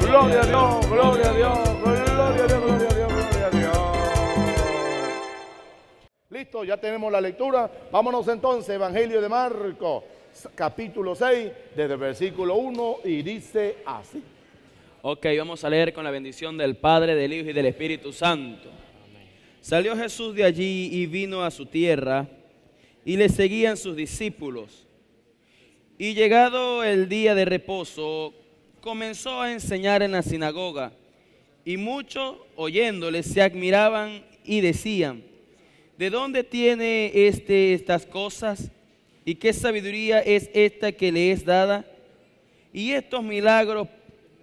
Gloria a Dios, gloria a Dios, gloria a Dios, gloria a Dios, gloria a Dios. Listo, ya tenemos la lectura. Vámonos entonces, Evangelio de Marcos, capítulo 6, desde el versículo 1 y dice así. Ok, vamos a leer con la bendición del Padre, del Hijo y del Espíritu Santo. Salió Jesús de allí y vino a su tierra y le seguían sus discípulos. Y llegado el día de reposo, comenzó a enseñar en la sinagoga. Y muchos oyéndole se admiraban y decían, ¿de dónde tiene este estas cosas? ¿Y qué sabiduría es esta que le es dada? Y estos milagros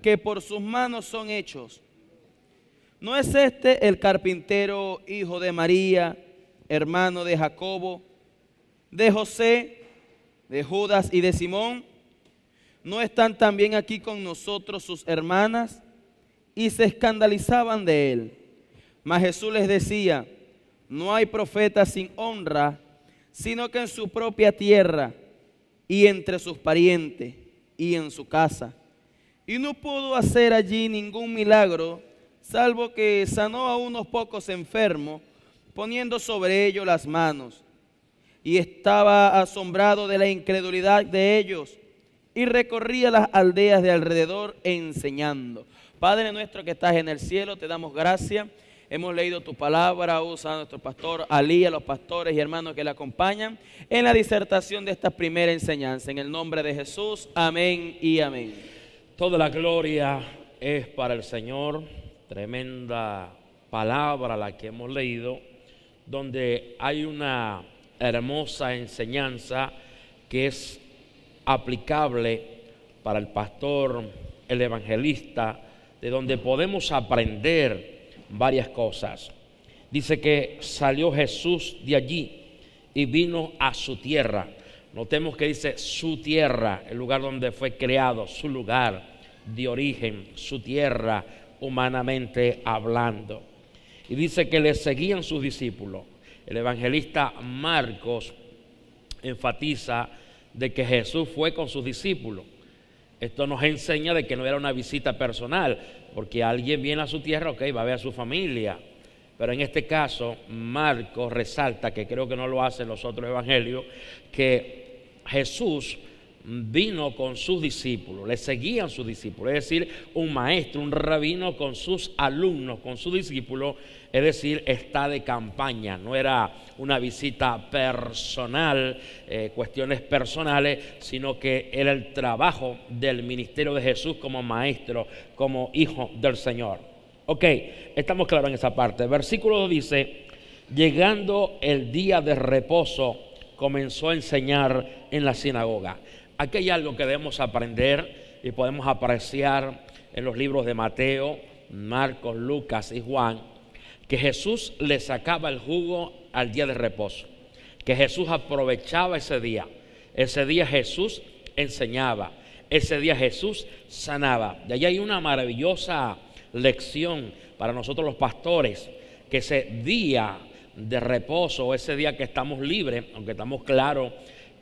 que por sus manos son hechos. ¿No es este el carpintero, hijo de María, hermano de Jacobo, de José, de Judas y de Simón? ¿No están también aquí con nosotros sus hermanas? Y se escandalizaban de él. Mas Jesús les decía, no hay profeta sin honra, sino que en su propia tierra y entre sus parientes y en su casa. Y no pudo hacer allí ningún milagro, salvo que sanó a unos pocos enfermos, poniendo sobre ellos las manos y estaba asombrado de la incredulidad de ellos y recorría las aldeas de alrededor enseñando. Padre nuestro que estás en el cielo, te damos gracias. Hemos leído tu palabra, usa a nuestro pastor Ali, a los pastores y hermanos que le acompañan en la disertación de esta primera enseñanza. En el nombre de Jesús, amén y amén. Toda la gloria es para el Señor. Tremenda palabra la que hemos leído, donde hay una hermosa enseñanza que es aplicable para el pastor, el evangelista, de donde podemos aprender varias cosas. Dice que salió Jesús de allí y vino a su tierra. Notemos que dice su tierra, el lugar donde fue creado, su lugar de origen, su tierra, humanamente hablando. Y dice que le seguían sus discípulos. El evangelista Marcos enfatiza de que Jesús fue con sus discípulos. Esto nos enseña de que no era una visita personal, porque alguien viene a su tierra, ok, va a ver a su familia. Pero en este caso, Marcos resalta, que creo que no lo hacen los otros evangelios, que Jesús vino con sus discípulos, le seguían sus discípulos, es decir, un maestro, un rabino con sus alumnos, con sus discípulos, es decir, está de campaña, no era una visita personal, eh, cuestiones personales, sino que era el trabajo del ministerio de Jesús como maestro, como hijo del Señor. Ok, estamos claros en esa parte. versículo dice, llegando el día de reposo, comenzó a enseñar en la sinagoga. Aquí hay algo que debemos aprender y podemos apreciar en los libros de Mateo, Marcos, Lucas y Juan, que Jesús le sacaba el jugo al día de reposo, que Jesús aprovechaba ese día. Ese día Jesús enseñaba, ese día Jesús sanaba. De ahí hay una maravillosa lección para nosotros los pastores, que ese día de reposo, ese día que estamos libres, aunque estamos claros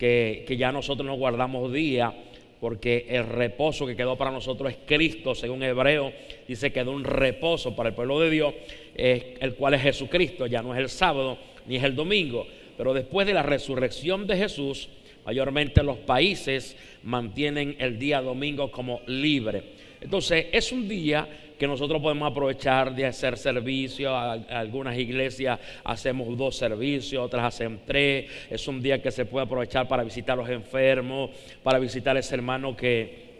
que, ya nosotros no guardamos día, porque el reposo que quedó para nosotros es Cristo, según Hebreo, dice que quedó un reposo para el pueblo de Dios, el cual es Jesucristo, ya no es el sábado ni es el domingo, pero después de la resurrección de Jesús, mayormente los países mantienen el día domingo como libre. Entonces es un día que nosotros podemos aprovechar de hacer servicio. algunas iglesias hacemos dos servicios, otras hacen tres. Es un día que se puede aprovechar para visitar a los enfermos, para visitar a ese hermano que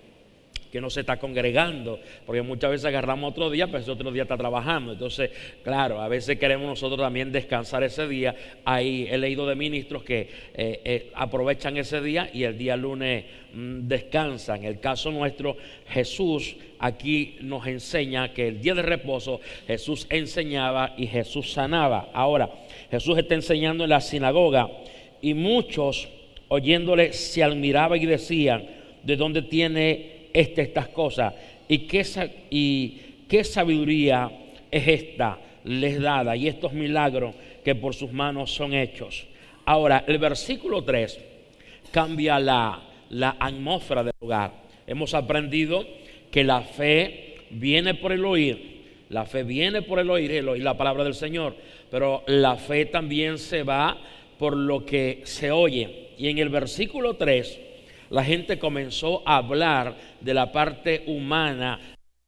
que no se está congregando, porque muchas veces agarramos otro día, pero ese otro día está trabajando. Entonces, claro, a veces queremos nosotros también descansar ese día. Ahí he leído de ministros que eh, eh, aprovechan ese día y el día lunes mm, descansan. En el caso nuestro, Jesús aquí nos enseña que el día de reposo Jesús enseñaba y Jesús sanaba. Ahora, Jesús está enseñando en la sinagoga y muchos oyéndole se admiraban y decían, ¿de dónde tiene este, estas cosas. ¿Y qué, ¿Y qué sabiduría es esta les dada y estos milagros que por sus manos son hechos? Ahora, el versículo 3 cambia la, la atmósfera del lugar. Hemos aprendido que la fe viene por el oír. La fe viene por el oír, el oír la palabra del Señor. Pero la fe también se va por lo que se oye. Y en el versículo 3, la gente comenzó a hablar de la parte humana,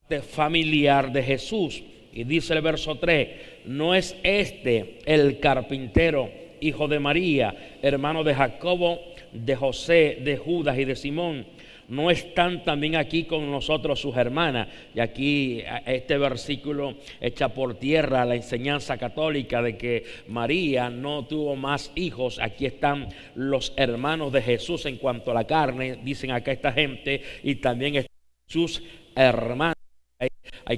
de familiar de Jesús. Y dice el verso 3, no es este el carpintero, hijo de María, hermano de Jacobo, de José, de Judas y de Simón no están también aquí con nosotros sus hermanas. Y aquí este versículo echa por tierra la enseñanza católica de que María no tuvo más hijos. Aquí están los hermanos de Jesús en cuanto a la carne, dicen acá esta gente, y también sus hermanos. Hay,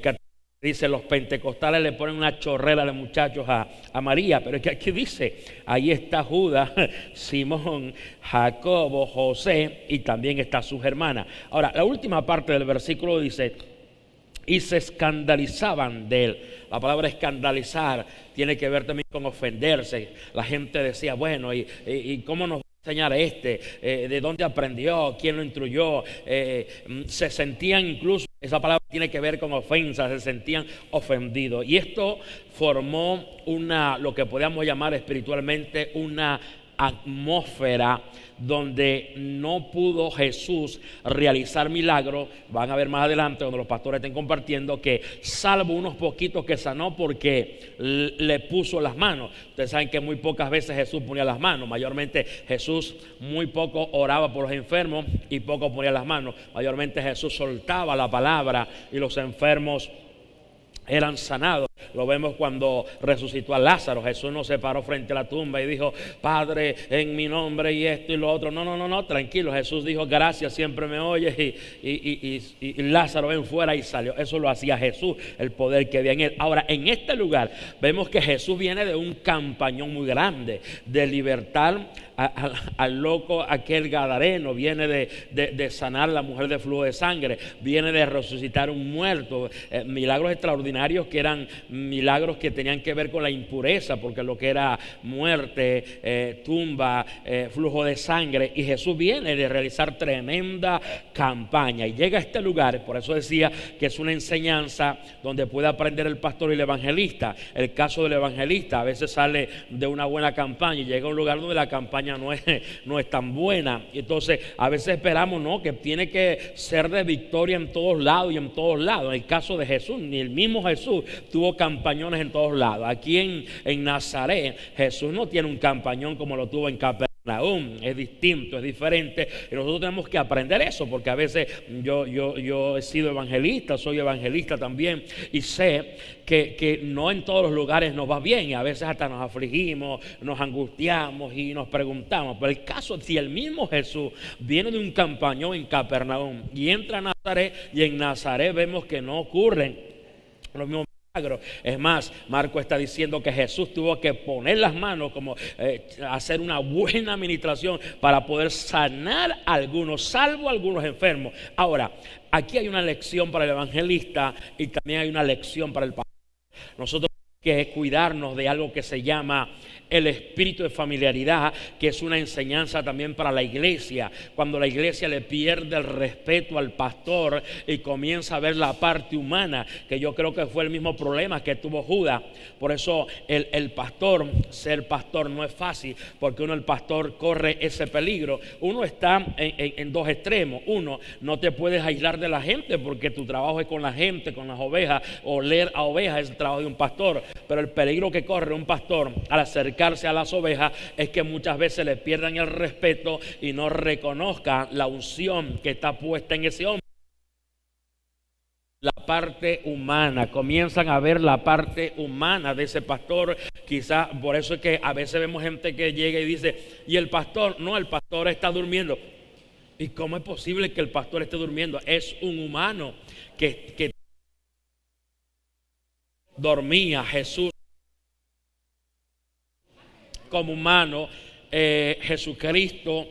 Dice, los pentecostales le ponen una chorrera de muchachos a, María, pero es que aquí dice, ahí está Judas, Simón, Jacobo, José y también está sus hermanas. Ahora, la última parte del versículo dice, y se escandalizaban de él. La palabra escandalizar tiene que ver también con ofenderse. La gente decía, bueno, ¿y, y, cómo nos enseñar este? Eh, ¿De dónde aprendió? ¿Quién lo instruyó? Eh, mm, se sentían incluso esa palabra tiene que ver con ofensas, se sentían ofendidos. Y esto formó una, lo que podríamos llamar espiritualmente, una atmósfera donde no pudo Jesús realizar milagros. Van a ver más adelante donde los pastores estén compartiendo que salvo unos poquitos que sanó porque le puso las manos. Ustedes saben que muy pocas veces Jesús ponía las manos. Mayormente Jesús muy poco oraba por los enfermos y poco ponía las manos. Mayormente Jesús soltaba la palabra y los enfermos eran sanados. Lo vemos cuando resucitó a Lázaro. Jesús no se paró frente a la tumba y dijo, Padre, en mi nombre y esto y lo otro. No, no, no, no, tranquilo. Jesús dijo, gracias, siempre me oyes. Y, Lázaro ven fuera y salió. Eso lo hacía Jesús, el poder que había en él. Ahora, en este lugar vemos que Jesús viene de un campañón muy grande, de libertar al loco aquel gadareno, viene de, sanar la mujer de flujo de sangre, viene de resucitar un muerto. Eh, milagros extraordinarios que eran milagros que tenían que ver con la impureza, porque lo que era muerte, eh, tumba, eh, flujo de sangre, y Jesús viene de realizar tremenda campaña y llega a este lugar, por eso decía que es una enseñanza donde puede aprender el pastor y el evangelista. El caso del evangelista a veces sale de una buena campaña y llega a un lugar donde la campaña no es, no es tan buena. Entonces a veces esperamos, ¿no? Que tiene que ser de victoria en todos lados y en todos lados. En el caso de Jesús, ni el mismo Jesús tuvo campañones en todos lados. Aquí en, en Nazaret, Jesús no tiene un campañón como lo tuvo en Capernaum. Es distinto, es diferente. Y nosotros tenemos que aprender eso, porque a veces yo, yo, yo he sido evangelista, soy evangelista también, y sé que, que, no en todos los lugares nos va bien, y a veces hasta nos afligimos, nos angustiamos y nos preguntamos. Pero el caso, si el mismo Jesús viene de un campañón en Capernaum y entra a Nazaret, y en Nazaret vemos que no ocurren los mismos es más, Marco está diciendo que Jesús tuvo que poner las manos, como eh, hacer una buena administración para poder sanar a algunos, salvo a algunos enfermos. Ahora, aquí hay una lección para el evangelista y también hay una lección para el pastor. Nosotros que cuidarnos de algo que se llama el espíritu de familiaridad, que es una enseñanza también para la iglesia. Cuando la iglesia le pierde el respeto al pastor y comienza a ver la parte humana, que yo creo que fue el mismo problema que tuvo Judas. Por eso el, pastor, ser pastor no es fácil, porque uno el pastor corre ese peligro. Uno está en, en dos extremos. Uno, no te puedes aislar de la gente porque tu trabajo es con la gente, con las ovejas, o leer a ovejas es el trabajo de un pastor. Pero el peligro que corre un pastor al acercarse a las ovejas es que muchas veces le pierdan el respeto y no reconozcan la unción que está puesta en ese hombre la parte humana, comienzan a ver la parte humana de ese pastor. Quizás por eso es que a veces vemos gente que llega y dice, y el pastor, no, el pastor está durmiendo. ¿Y cómo es posible que el pastor esté durmiendo? Es un humano que, que dormía Jesús como humano, eh, Jesucristo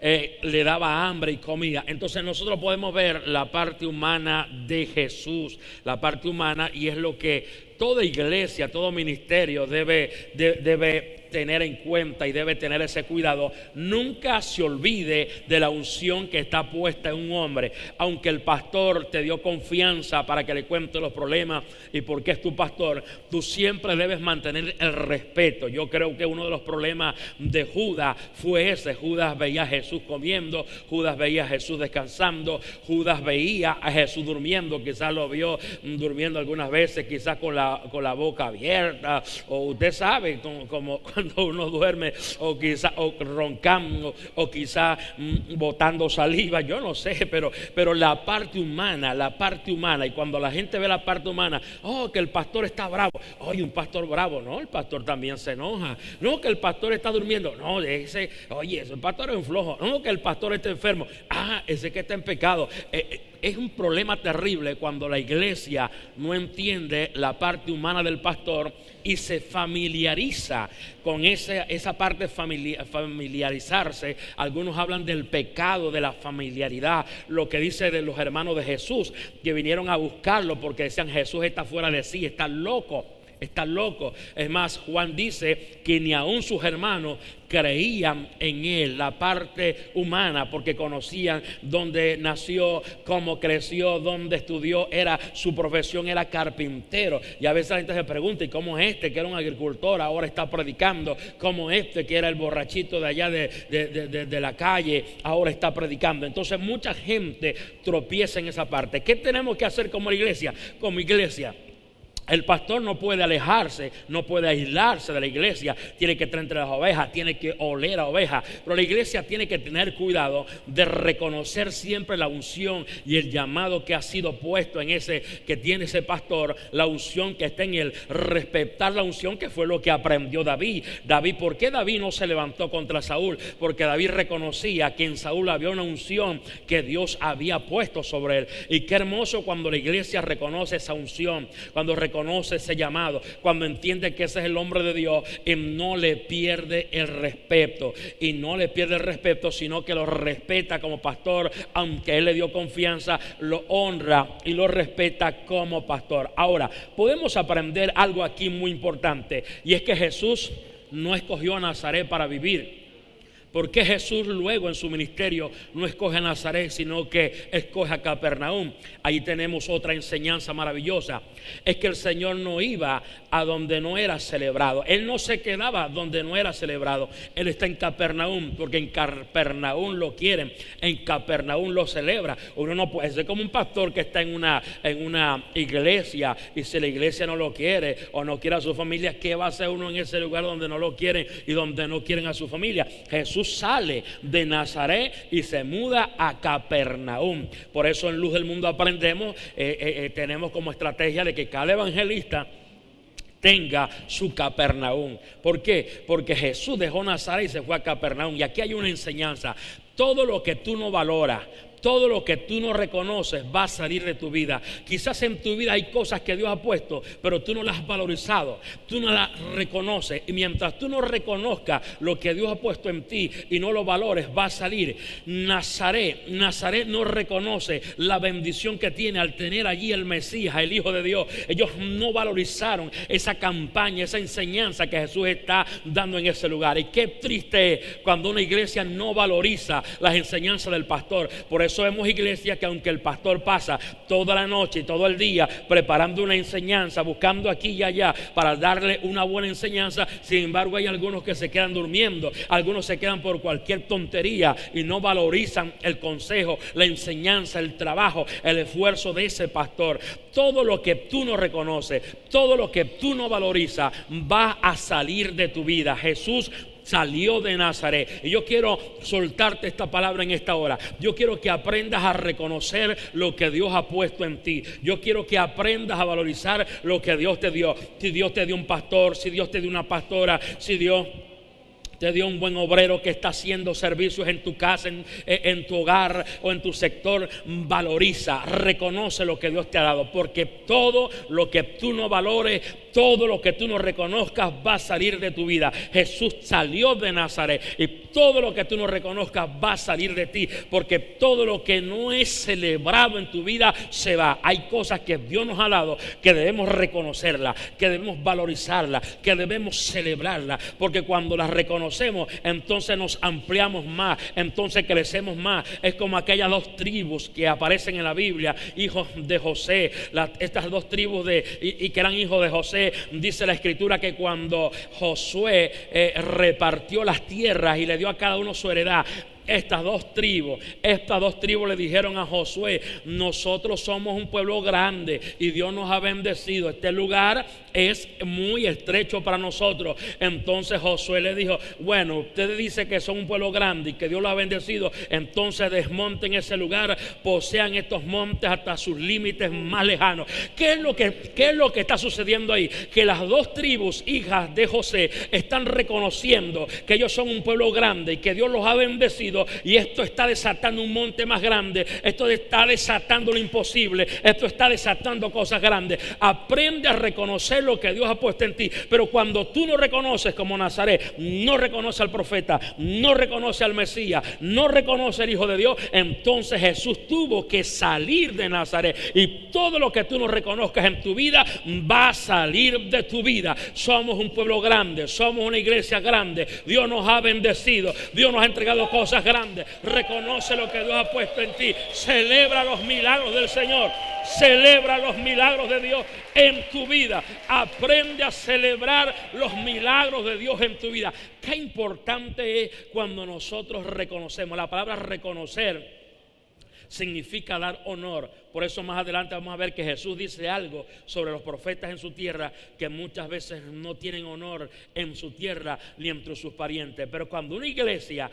eh, le daba hambre y comida. Entonces nosotros podemos ver la parte humana de Jesús, la parte humana, y es lo que toda iglesia, todo ministerio debe, debe tener en cuenta y debe tener ese cuidado. Nunca se olvide de la unción que está puesta en un hombre. Aunque el pastor te dio confianza para que le cuente los problemas y por qué es tu pastor, tú siempre debes mantener el respeto. Yo creo que uno de los problemas de Judas fue ese. Judas veía a Jesús comiendo, Judas veía a Jesús descansando, Judas veía a Jesús durmiendo, quizás lo vio durmiendo algunas veces, quizás con la, con la boca abierta, o usted sabe, como, cuando uno duerme, o quizás roncando, o quizás mm, botando saliva, yo no sé, pero, pero la parte humana, la parte humana, y cuando la gente ve la parte humana, oh, que el pastor está bravo, oye, un pastor bravo, no, el pastor también se enoja, no, que el pastor está durmiendo, no, ese, oye, el pastor es un flojo, no, que el pastor está enfermo, ah, ese que está en pecado. Eh, eh, es un problema terrible cuando la iglesia no entiende la parte humana del pastor y se familiariza con esa, esa parte familiarizarse. Algunos hablan del pecado, de la familiaridad, lo que dice de los hermanos de Jesús que vinieron a buscarlo porque decían Jesús está fuera de sí, está loco. Está loco. Es más, Juan dice que ni aun sus hermanos creían en él, la parte humana, porque conocían dónde nació, cómo creció, dónde estudió, era su profesión era carpintero. Y a veces la gente se pregunta, ¿y cómo este que era un agricultor ahora está predicando? ¿Cómo este que era el borrachito de allá de, de la calle ahora está predicando? Entonces mucha gente tropieza en esa parte. ¿Qué tenemos que hacer como iglesia? Como iglesia el pastor no puede alejarse, no puede aislarse de la iglesia, tiene que estar entre las ovejas, tiene que oler a ovejas, pero la iglesia tiene que tener cuidado de reconocer siempre la unción y el llamado que ha sido puesto en ese que tiene ese pastor, la unción que está en él, respetar la unción que fue lo que aprendió David. David, ¿por qué David no se levantó contra Saúl? Porque David reconocía que en Saúl había una unción que Dios había puesto sobre él. Y qué hermoso cuando la iglesia reconoce esa unción, cuando reconoce conoce ese llamado, cuando entiende que ese es el hombre de Dios y no le pierde el respeto. Y no le pierde el respeto, sino que lo respeta como pastor, aunque él le dio confianza, lo honra y lo respeta como pastor. Ahora, podemos aprender algo aquí muy importante, y es que Jesús no escogió a Nazaret para vivir. ¿Por qué Jesús luego en su ministerio no escoge a Nazaret, sino que escoge a Capernaum? Ahí tenemos otra enseñanza maravillosa. Es que el Señor no iba a donde no era celebrado. Él no se quedaba donde no era celebrado. Él está en Capernaum, porque en Capernaum lo quieren, en Capernaum lo celebra. Uno no puede ser como un pastor que está en una, en una iglesia y si la iglesia no lo quiere o no quiere a su familia, ¿qué va a hacer uno en ese lugar donde no lo quieren y donde no quieren a su familia? Jesús sale de Nazaret y se muda a Capernaum. Por eso en Luz del Mundo aprendemos, eh, eh, eh, tenemos como estrategia de que cada evangelista tenga su Capernaum. ¿Por qué? Porque Jesús dejó Nazaret y se fue a Capernaum. Y aquí hay una enseñanza. Todo lo que tú no valoras, todo lo que tú no reconoces va a salir de tu vida. Quizás en tu vida hay cosas que Dios ha puesto, pero tú no las has valorizado, tú no las reconoces. Y mientras tú no reconozcas lo que Dios ha puesto en ti y no lo valores, va a salir. Nazaret, Nazaret no reconoce la bendición que tiene al tener allí el Mesías, el Hijo de Dios. Ellos no valorizaron esa campaña, esa enseñanza que Jesús está dando en ese lugar. Y qué triste es cuando una iglesia no valoriza las enseñanzas del pastor. Por vemos iglesias que aunque el pastor pasa toda la noche y todo el día preparando una enseñanza, buscando aquí y allá para darle una buena enseñanza, sin embargo hay algunos que se quedan durmiendo, algunos se quedan por cualquier tontería y no valorizan el consejo, la enseñanza, el trabajo, el esfuerzo de ese pastor. Todo lo que tú no reconoces, todo lo que tú no valorizas va a salir de tu vida. Jesús salió de Nazaret. Y yo quiero soltarte esta palabra en esta hora. Yo quiero que aprendas a reconocer lo que Dios ha puesto en ti. Yo quiero que aprendas a valorizar lo que Dios te dio. Si Dios te dio un pastor, si Dios te dio una pastora, si Dios te dio un buen obrero que está haciendo servicios en tu casa, en, tu hogar o en tu sector. Valoriza, reconoce lo que Dios te ha dado. Porque todo lo que tú no valores, todo lo que tú no reconozcas va a salir de tu vida. Jesús salió de Nazaret y todo lo que tú no reconozcas va a salir de ti, porque todo lo que no es celebrado en tu vida se va. Hay cosas que Dios nos ha dado que debemos reconocerla, que debemos valorizarla, que debemos celebrarla, porque cuando las reconocemos, entonces nos ampliamos más, entonces crecemos más. Es como aquellas dos tribus que aparecen en la Biblia, hijos de José, estas dos tribus de, y, que eran hijos de José, dice la escritura que cuando Josué eh, repartió las tierras y le dio a cada uno su heredad, estas dos tribus, estas dos tribus le dijeron a Josué, nosotros somos un pueblo grande y Dios nos ha bendecido. Este lugar es muy estrecho para nosotros. Entonces Josué le dijo, bueno, usted dice que son un pueblo grande y que Dios lo ha bendecido, entonces desmonten ese lugar, posean estos montes hasta sus límites más lejanos. ¿Qué es lo que, qué es lo que está sucediendo ahí? Que las dos tribus, hijas de José, están reconociendo que ellos son un pueblo grande y que Dios los ha bendecido y esto está desatando un monte más grande, esto está desatando lo imposible, esto está desatando cosas grandes. Aprende a reconocer lo que Dios ha puesto en ti, pero cuando tú no reconoces como Nazaret, no reconoce al profeta, no reconoce al Mesías, no reconoce al Hijo de Dios, entonces Jesús tuvo que salir de Nazaret. Y todo lo que tú no reconozcas en tu vida va a salir de tu vida. Somos un pueblo grande, somos una iglesia grande, Dios nos ha bendecido, Dios nos ha entregado cosas grande. Reconoce lo que Dios ha puesto en ti. Celebra los milagros del Señor. Celebra los milagros de Dios en tu vida. Aprende a celebrar los milagros de Dios en tu vida. Qué importante es cuando nosotros reconocemos. La palabra reconocer significa dar honor. Por eso más adelante vamos a ver que Jesús dice algo sobre los profetas en su tierra que muchas veces no tienen honor en su tierra ni entre sus parientes. Pero cuando una iglesia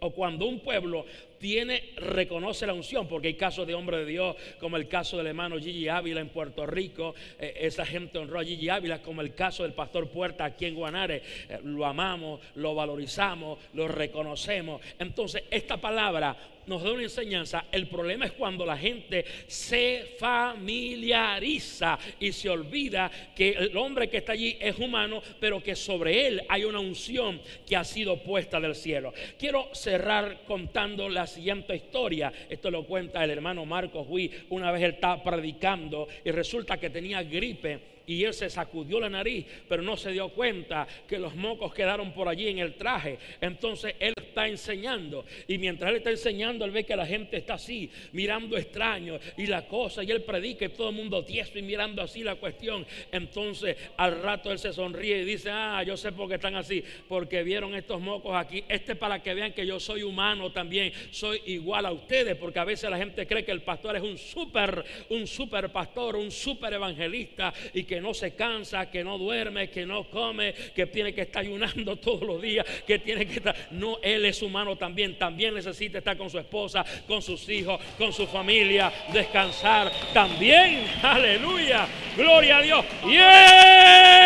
o cuando un pueblo tiene, reconoce la unción, porque hay casos de hombres de Dios, como el caso del hermano Gigi Ávila en Puerto Rico, eh, esa gente honró a Gigi Ávila, como el caso del pastor Puerta aquí en Guanare, eh, lo amamos, lo valorizamos, lo reconocemos. Entonces, esta palabra nos da una enseñanza. El problema es cuando la gente se familiariza y se olvida que el hombre que está allí es humano, pero que sobre él hay una unción que ha sido puesta del cielo. Quiero cerrar contando la siguiente historia. Esto lo cuenta el hermano Marcos Huy. Una vez él estaba predicando y resulta que tenía gripe y él se sacudió la nariz, pero no se dio cuenta que los mocos quedaron por allí en el traje. Entonces él está enseñando y mientras él está enseñando, él ve que la gente está así, mirando extraño y la cosa, y él predica y todo el mundo tieso y mirando así la cuestión. Entonces al rato él se sonríe y dice, ah, yo sé por qué están así, porque vieron estos mocos aquí. Este para que vean que yo soy humano también, soy igual a ustedes, porque a veces la gente cree que el pastor es un súper, un súper pastor, un súper evangelista y que no se cansa, que no duerme, que no come, que tiene que estar ayunando todos los días, que tiene que estar... No, él es humano también, también necesita estar con su esposa, con sus hijos, con su familia, descansar también. Aleluya, gloria a Dios. Yeah.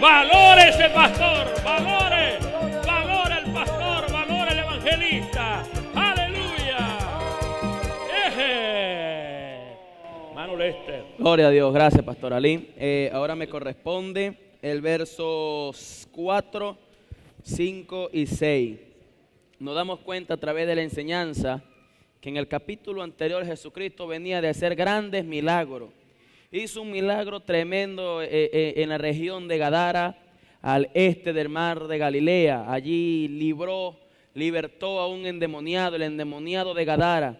Valore ese pastor, valore, valore el pastor, valore el evangelista. Gloria a Dios, gracias Pastor Ali. Eh, ahora me corresponde el verso 4, 5 y 6. Nos damos cuenta a través de la enseñanza que en el capítulo anterior Jesucristo venía de hacer grandes milagros. Hizo un milagro tremendo eh, eh, en la región de Gadara, al este del mar de Galilea. Allí libró, libertó a un endemoniado, el endemoniado de Gadara.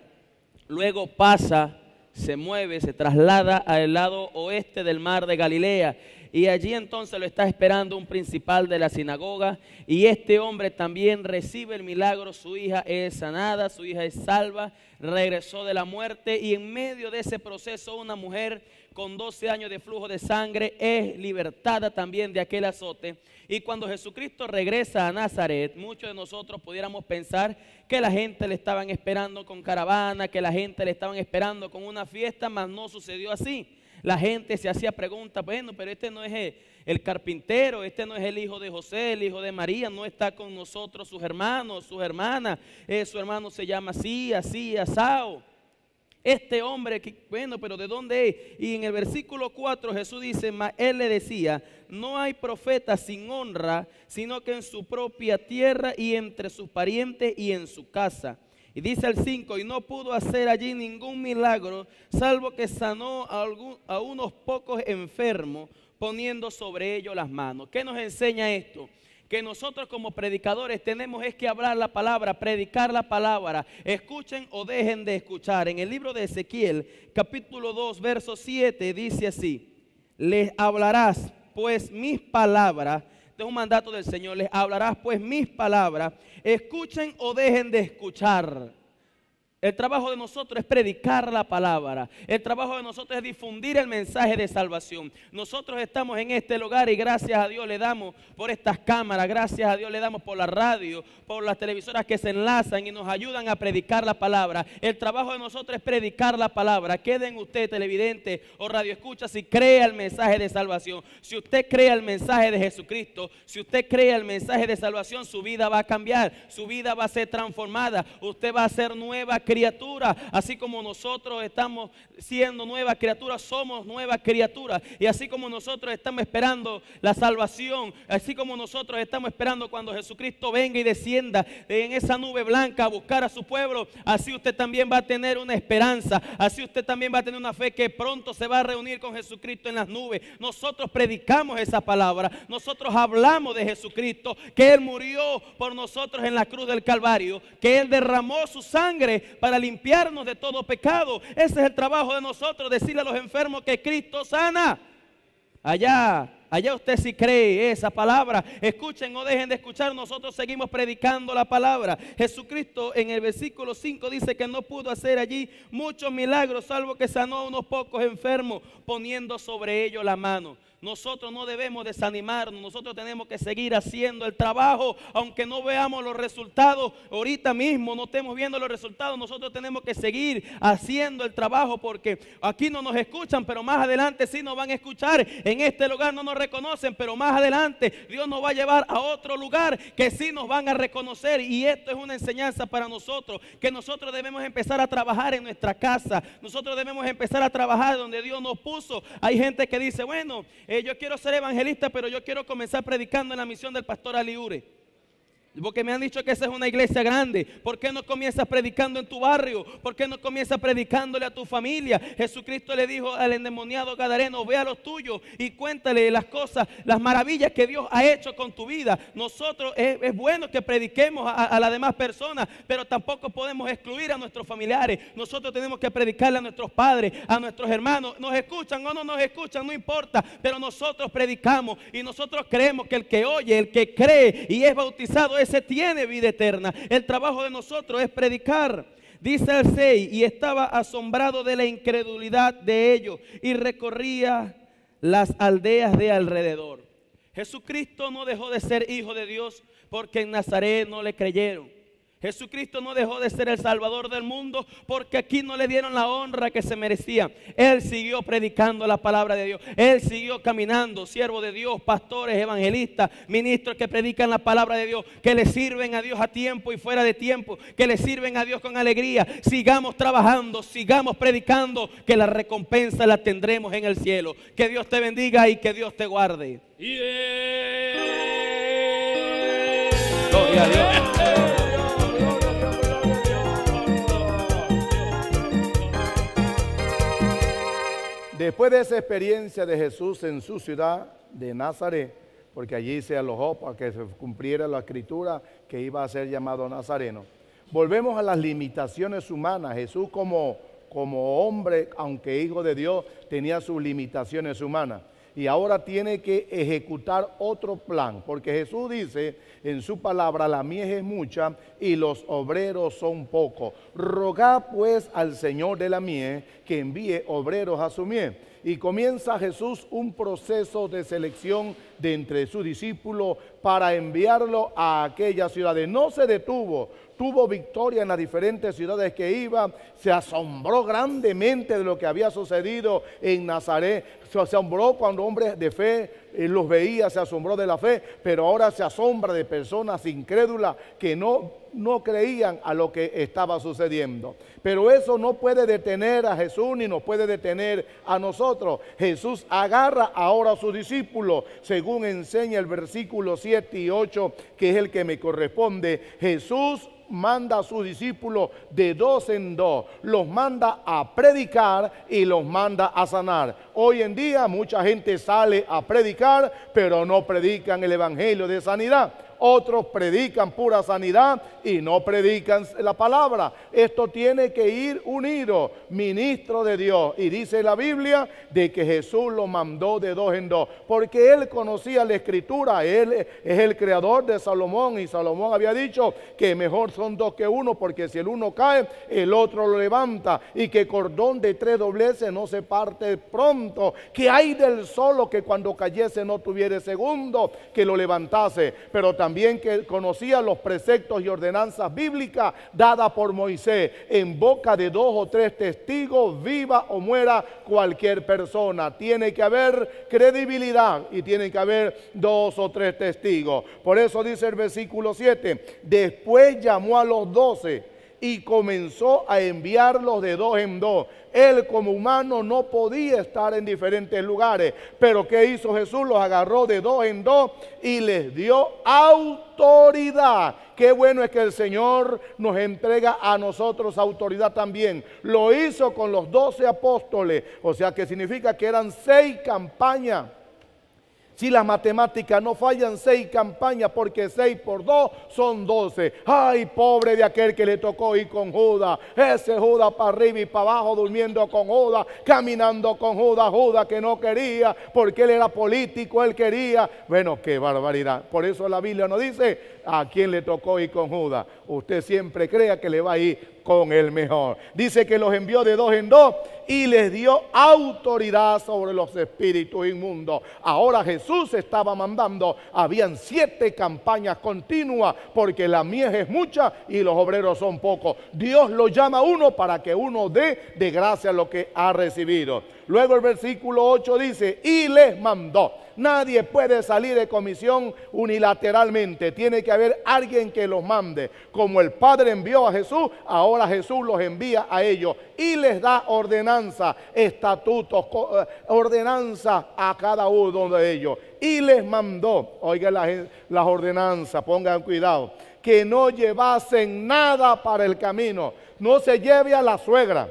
Luego pasa se mueve, se traslada al lado oeste del mar de Galilea. Y allí entonces lo está esperando un principal de la sinagoga. Y este hombre también recibe el milagro. Su hija es sanada, su hija es salva, regresó de la muerte. Y en medio de ese proceso una mujer con 12 años de flujo de sangre es libertada también de aquel azote. Y cuando Jesucristo regresa a Nazaret, muchos de nosotros pudiéramos pensar que la gente le estaban esperando con caravana, que la gente le estaban esperando con una fiesta, mas no sucedió así. La gente se hacía preguntas, bueno, pero este no es el, carpintero, este no es el hijo de José, el hijo de María, no está con nosotros sus hermanos, sus hermanas, eh, su hermano se llama así, así, asao. Este hombre, que, bueno, pero ¿de dónde es? Y en el versículo 4 Jesús dice, él le decía, no hay profeta sin honra, sino que en su propia tierra y entre sus parientes y en su casa. Y dice el 5, y no pudo hacer allí ningún milagro, salvo que sanó a, a unos pocos enfermos, poniendo sobre ellos las manos. ¿Qué nos enseña esto? Que nosotros como predicadores tenemos es que hablar la palabra, predicar la palabra. Escuchen o dejen de escuchar. En el libro de Ezequiel, capítulo 2, verso 7, dice así, les hablarás pues mis palabras, este es un mandato del Señor, les hablarás pues mis palabras, escuchen o dejen de escuchar. El trabajo de nosotros es predicar la palabra. El trabajo de nosotros es difundir el mensaje de salvación. Nosotros estamos en este lugar y gracias a Dios le damos por estas cámaras, gracias a Dios le damos por la radio, por las televisoras que se enlazan y nos ayudan a predicar la palabra. El trabajo de nosotros es predicar la palabra. Queden usted televidente o radio escucha si cree el mensaje de salvación. Si usted cree el mensaje de Jesucristo, si usted cree el mensaje de salvación, su vida va a cambiar, su vida va a ser transformada, usted va a ser nueva criatura, así como nosotros estamos siendo nuevas criaturas, somos nuevas criaturas. Y así como nosotros estamos esperando la salvación, así como nosotros estamos esperando cuando Jesucristo venga y descienda en esa nube blanca a buscar a su pueblo, así usted también va a tener una esperanza, así usted también va a tener una fe que pronto se va a reunir con Jesucristo en las nubes. Nosotros predicamos esa palabra, nosotros hablamos de Jesucristo, que Él murió por nosotros en la cruz del Calvario, que Él derramó su sangre para limpiarnos de todo pecado. Ese es el trabajo de nosotros, decirle a los enfermos que Cristo sana. Allá, allá usted sí cree esa palabra. Escuchen o dejen de escuchar, nosotros seguimos predicando la palabra. Jesucristo en el versículo 5 dice que no pudo hacer allí muchos milagros, salvo que sanó a unos pocos enfermos, poniendo sobre ellos la mano nosotros no debemos desanimarnos, nosotros tenemos que seguir haciendo el trabajo, aunque no veamos los resultados. Ahorita mismo, no estemos viendo los resultados, nosotros tenemos que seguir haciendo el trabajo porque aquí no nos escuchan, pero más adelante sí nos van a escuchar, en este lugar no nos reconocen, pero más adelante Dios nos va a llevar a otro lugar que sí nos van a reconocer. Y esto es una enseñanza para nosotros, que nosotros debemos empezar a trabajar en nuestra casa, nosotros debemos empezar a trabajar donde Dios nos puso. Hay gente que dice, bueno, eh, yo quiero ser evangelista, pero yo quiero comenzar predicando en la misión del pastor Aliure. Porque me han dicho que esa es una iglesia grande. ¿Por qué no comienzas predicando en tu barrio? ¿Por qué no comienzas predicándole a tu familia? Jesucristo le dijo al endemoniado Gadareno, ve a los tuyos y cuéntale las cosas, las maravillas que Dios ha hecho con tu vida. Nosotros es, bueno que prediquemos a, a, las demás personas, pero tampoco podemos excluir a nuestros familiares. Nosotros tenemos que predicarle a nuestros padres, a nuestros hermanos. Nos escuchan o no nos escuchan, no importa, pero nosotros predicamos y nosotros creemos que el que oye, el que cree y es bautizado ese tiene vida eterna. El trabajo de nosotros es predicar. Dice el 6, y estaba asombrado de la incredulidad de ellos y recorría las aldeas de alrededor. Jesucristo no dejó de ser hijo de Dios porque en Nazaret no le creyeron. Jesucristo no dejó de ser el Salvador del mundo porque aquí no le dieron la honra que se merecía. Él siguió predicando la palabra de Dios. Él siguió caminando, siervo de Dios, pastores, evangelistas, ministros que predican la palabra de Dios, que le sirven a Dios a tiempo y fuera de tiempo, que le sirven a Dios con alegría. Sigamos trabajando, sigamos predicando, que la recompensa la tendremos en el cielo. Que Dios te bendiga y que Dios te guarde. Gloria a Dios. Después de esa experiencia de Jesús en su ciudad de Nazaret, porque allí se alojó para que se cumpliera la escritura que iba a ser llamado Nazareno, volvemos a las limitaciones humanas. Jesús como, como hombre, aunque hijo de Dios, tenía sus limitaciones humanas y ahora tiene que ejecutar otro plan, porque Jesús dice en su palabra, la mies es mucha y los obreros son pocos. Rogad pues al Señor de la mies que envíe obreros a su mies. Y comienza Jesús un proceso de selección de entre sus discípulos para enviarlo a aquellas ciudades. No se detuvo, tuvo victoria en las diferentes ciudades que iba, se asombró grandemente de lo que había sucedido en Nazaret, se asombró cuando hombres de fe los veía, se asombró de la fe, pero ahora se asombra de personas incrédulas que no, no creían a lo que estaba sucediendo. Pero eso no puede detener a Jesús ni nos puede detener a nosotros. Jesús agarra ahora a sus discípulos, según enseña el versículo 7 y 8, que es el que me corresponde. Jesús manda a sus discípulos de dos en dos, los manda a predicar y los manda a sanar. Hoy en día mucha gente sale a predicar, pero no predican el Evangelio de sanidad otros predican pura sanidad y no predican la palabra. Esto tiene que ir unido, ministro de Dios. Y dice la Biblia de que Jesús lo mandó de dos en dos, porque él conocía la escritura, él es el creador de Salomón y Salomón había dicho que mejor son dos que uno, porque si el uno cae, el otro lo levanta y que cordón de tres dobleces no se parte pronto, que hay del solo que cuando cayese no tuviera segundo que lo levantase, pero también también que conocía los preceptos y ordenanzas bíblicas dadas por Moisés en boca de dos o tres testigos, viva o muera cualquier persona. Tiene que haber credibilidad y tiene que haber dos o tres testigos. Por eso dice el versículo 7, después llamó a los doce y comenzó a enviarlos de dos en dos. Él como humano no podía estar en diferentes lugares, pero ¿qué hizo Jesús? Los agarró de dos en dos y les dio autoridad. Qué bueno es que el Señor nos entrega a nosotros autoridad también. Lo hizo con los doce apóstoles, o sea que significa que eran seis campañas si las matemáticas no fallan, seis campañas, porque seis por dos son doce. Ay, pobre de aquel que le tocó ir con Judas. Ese Judas para arriba y para abajo, durmiendo con Judas, caminando con Judas. Judas que no quería, porque él era político, él quería. Bueno, qué barbaridad. Por eso la Biblia nos dice a quién le tocó ir con Judas. Usted siempre crea que le va a ir con el mejor. Dice que los envió de dos en dos y les dio autoridad sobre los espíritus inmundos. Ahora Jesús estaba mandando, habían siete campañas continuas porque la mies es mucha y los obreros son pocos. Dios lo llama a uno para que uno dé de gracia lo que ha recibido. Luego el versículo 8 dice, y les mandó. Nadie puede salir de comisión unilateralmente. Tiene que haber alguien que los mande. Como el Padre envió a Jesús, ahora Jesús los envía a ellos y les da ordenanza, estatutos, eh, ordenanza a cada uno de ellos. Y les mandó, oigan las, las ordenanzas, pongan cuidado, que no llevasen nada para el camino. No se lleve a la suegra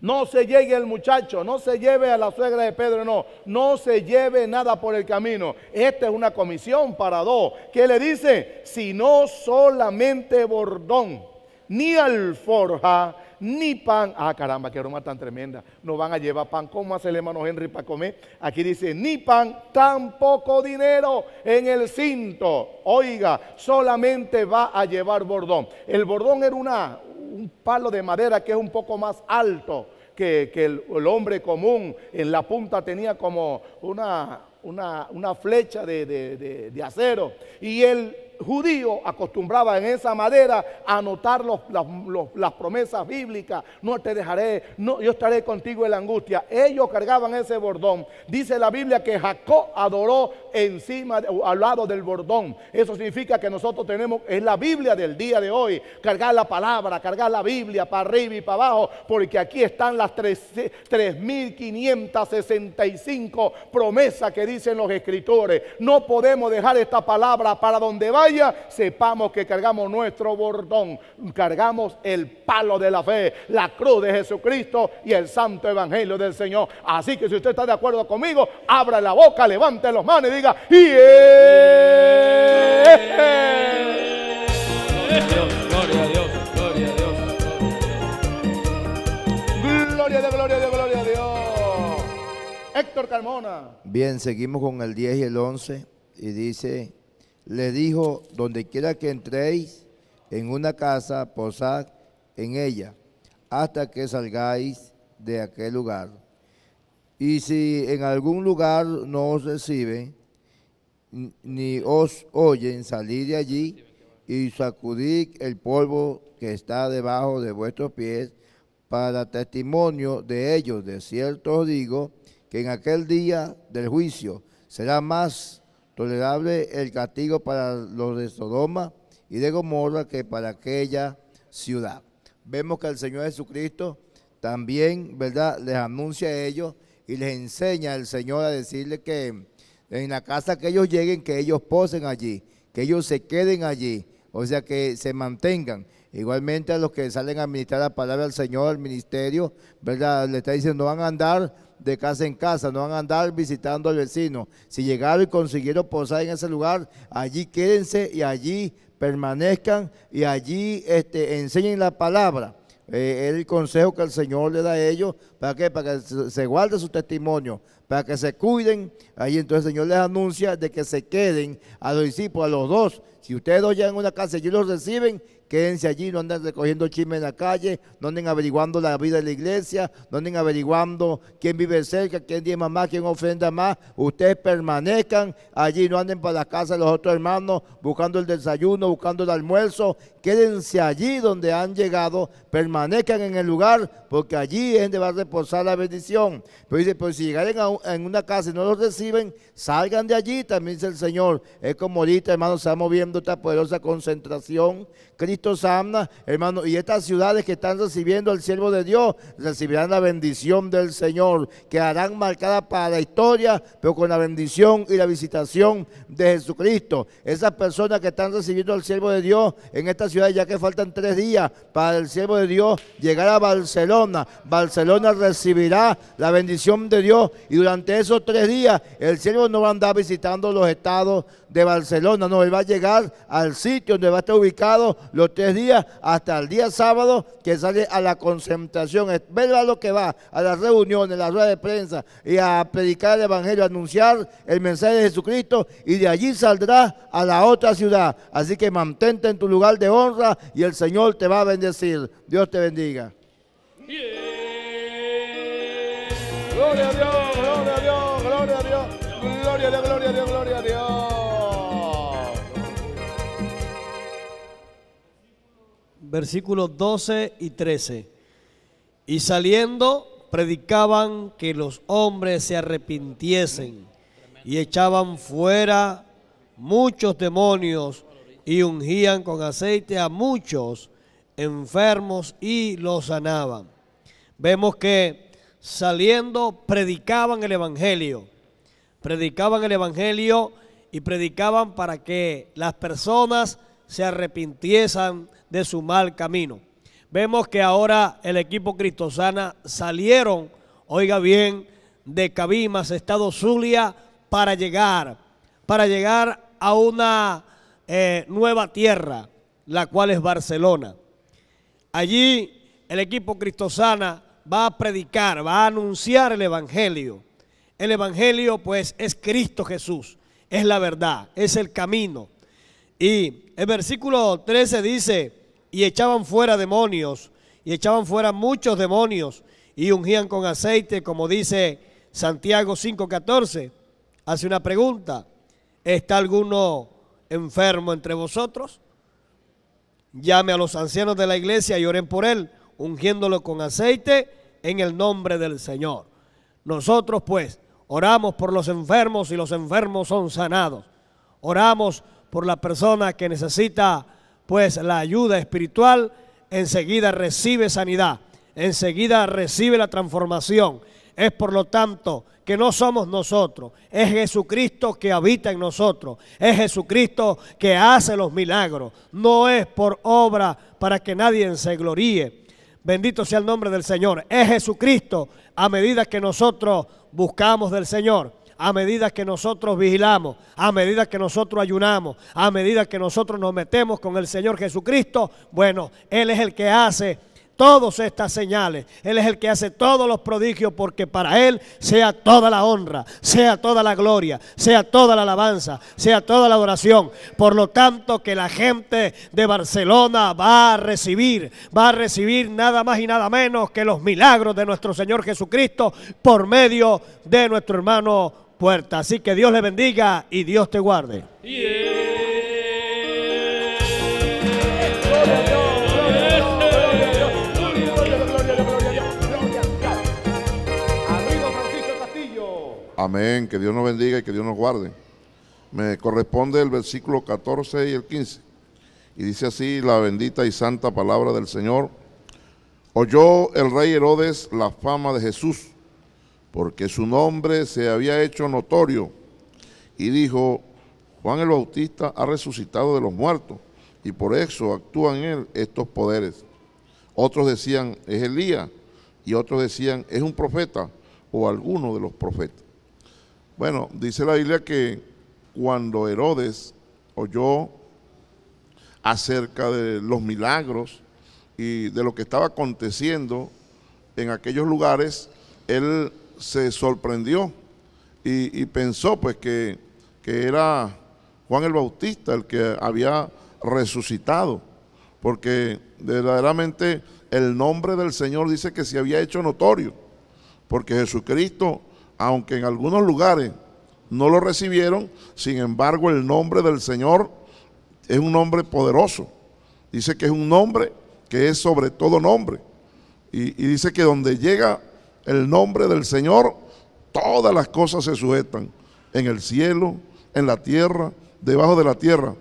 no se llegue el muchacho, no se lleve a la suegra de Pedro, no, no se lleve nada por el camino. Esta es una comisión para dos. ¿Qué le dice? Si no solamente bordón, ni alforja, ni pan. Ah, caramba, qué aroma tan tremenda. No van a llevar pan. ¿Cómo hace el hermano Henry para comer? Aquí dice, ni pan, tampoco dinero en el cinto. Oiga, solamente va a llevar bordón. El bordón era una, un palo de madera que es un poco más alto que, el, hombre común en la punta tenía como una, una, flecha de, de, acero. Y él judío acostumbraba en esa madera a anotar las, promesas bíblicas. No te dejaré, no, yo estaré contigo en la angustia. Ellos cargaban ese bordón. Dice la Biblia que Jacob adoró encima, al lado del bordón. Eso significa que nosotros tenemos, es la Biblia del día de hoy, cargar la palabra, cargar la Biblia para arriba y para abajo, porque aquí están las 3.565 promesas que dicen los escritores. No podemos dejar esta palabra para donde va sepamos que cargamos nuestro bordón, cargamos el palo de la fe, la cruz de Jesucristo y el santo evangelio del Señor. Así que si usted está de acuerdo conmigo, abra la boca, levante las manos y diga, ¡Y Gloria a Dios, gloria a Dios. Gloria a Dios, gloria a Dios, gloria a Dios. Héctor Carmona. Bien, seguimos con el 10 y el 11 y dice, le dijo, donde quiera que entréis en una casa, posad en ella, hasta que salgáis de aquel lugar. Y si en algún lugar no os reciben, ni os oyen, salir de allí y sacudid el polvo que está debajo de vuestros pies, para testimonio de ellos. De cierto os digo que en aquel día del juicio, será más tolerable el castigo para los de Sodoma y de Gomorra que para aquella ciudad. Vemos que el Señor Jesucristo también, ¿verdad?, les anuncia a ellos y les enseña el Señor a decirle que en la casa que ellos lleguen, que ellos posen allí, que ellos se queden allí, o sea, que se mantengan. Igualmente a los que salen a administrar la palabra del Señor, al ministerio, ¿verdad? Le está diciendo, no van a andar de casa en casa, no van a andar visitando al vecino. Si llegaron y consiguieron posar en ese lugar, allí quédense y allí permanezcan y allí este, enseñen la palabra. Eh, el consejo que el Señor le da a ellos. ¿Para qué? Para que se guarde su testimonio, para que se cuiden. Ahí entonces el Señor les anuncia de que se queden a los discípulos, a los dos. Si ustedes dos llegan a una casa y ellos los reciben, quédense allí, no anden recogiendo chisme en la calle, no anden averiguando la vida de la iglesia, no anden averiguando quién vive cerca, quién diezma más, quién ofrenda más. Ustedes permanezcan allí, no anden para la casa de los otros hermanos buscando el desayuno, buscando el almuerzo. Quédense allí donde han llegado, permanezcan en el lugar, porque allí es donde va a reposar la bendición. Pero dice, pues si llegaren a en una casa y no los reciben, salgan de allí, también dice el Señor. Es como ahorita, hermano, se va moviendo esta poderosa concentración. Cristo sana, hermano, y estas ciudades que están recibiendo al siervo de Dios recibirán la bendición del Señor, que harán marcada para la historia, pero con la bendición y la visitación de Jesucristo. Esas personas que están recibiendo al siervo de Dios en esta ya que faltan tres días para el siervo de Dios llegar a Barcelona, Barcelona recibirá la bendición de Dios y durante esos tres días el siervo no va a andar visitando los estados de Barcelona, no, él va a llegar al sitio donde va a estar ubicado los tres días hasta el día sábado que sale a la concentración, ver a lo que va, a las reuniones, las ruedas de prensa y a predicar el Evangelio, a anunciar el mensaje de Jesucristo y de allí saldrá a la otra ciudad. Así que mantente en tu lugar de honra y el Señor te va a bendecir. Dios te bendiga. Gloria a Dios, gloria a Dios, gloria a Dios, gloria a Dios, versículos 12 y 13. Y saliendo predicaban que los hombres se arrepintiesen y echaban fuera muchos demonios y ungían con aceite a muchos enfermos y los sanaban. Vemos que saliendo predicaban el Evangelio, predicaban el Evangelio y predicaban para que las personas se arrepintiesen de su mal camino. Vemos que ahora el equipo Cristosana salieron, oiga bien, de Cabimas, Estado Zulia, para llegar, para llegar a una eh, nueva tierra, la cual es Barcelona. Allí el equipo Cristosana va a predicar, va a anunciar el Evangelio. El Evangelio pues es Cristo Jesús, es la verdad, es el camino. Y el versículo 13 dice, y echaban fuera demonios, y echaban fuera muchos demonios, y ungían con aceite, como dice Santiago 5:14. Hace una pregunta, ¿está alguno enfermo entre vosotros? Llame a los ancianos de la iglesia y oren por él, ungiéndolo con aceite en el nombre del Señor. Nosotros pues oramos por los enfermos y los enfermos son sanados. Oramos por la persona que necesita pues la ayuda espiritual, enseguida recibe sanidad, enseguida recibe la transformación. Es por lo tanto que no somos nosotros, es Jesucristo que habita en nosotros, es Jesucristo que hace los milagros, no es por obra para que nadie se gloríe. Bendito sea el nombre del Señor, es Jesucristo a medida que nosotros buscamos del Señor a medida que nosotros vigilamos, a medida que nosotros ayunamos, a medida que nosotros nos metemos con el Señor Jesucristo, bueno, Él es el que hace todas estas señales. Él es el que hace todos los prodigios porque para Él sea toda la honra, sea toda la gloria, sea toda la alabanza, sea toda la adoración. Por lo tanto, que la gente de Barcelona va a recibir, va a recibir nada más y nada menos que los milagros de nuestro Señor Jesucristo por medio de nuestro hermano Así que Dios le bendiga y Dios te guarde. Amén, que Dios nos bendiga y que Dios nos guarde. Me corresponde el versículo 14 y el 15. Y dice así la bendita y santa palabra del Señor. Oyó el rey Herodes la fama de Jesús, porque su nombre se había hecho notorio, y dijo, Juan el Bautista ha resucitado de los muertos, y por eso actúan en él estos poderes. Otros decían, es Elías, y otros decían, es un profeta o alguno de los profetas. Bueno, dice la Biblia que cuando Herodes oyó acerca de los milagros y de lo que estaba aconteciendo en aquellos lugares, él se sorprendió y, pensó pues que, que era Juan el Bautista el que había resucitado, porque verdaderamente el nombre del Señor dice que se había hecho notorio, porque Jesucristo, aunque en algunos lugares no lo recibieron, sin embargo el nombre del Señor es un nombre poderoso. Dice que es un nombre que es sobre todo nombre. Y, dice que donde llega el nombre del Señor, todas las cosas se sujetan, en el cielo, en la tierra, debajo de la tierra.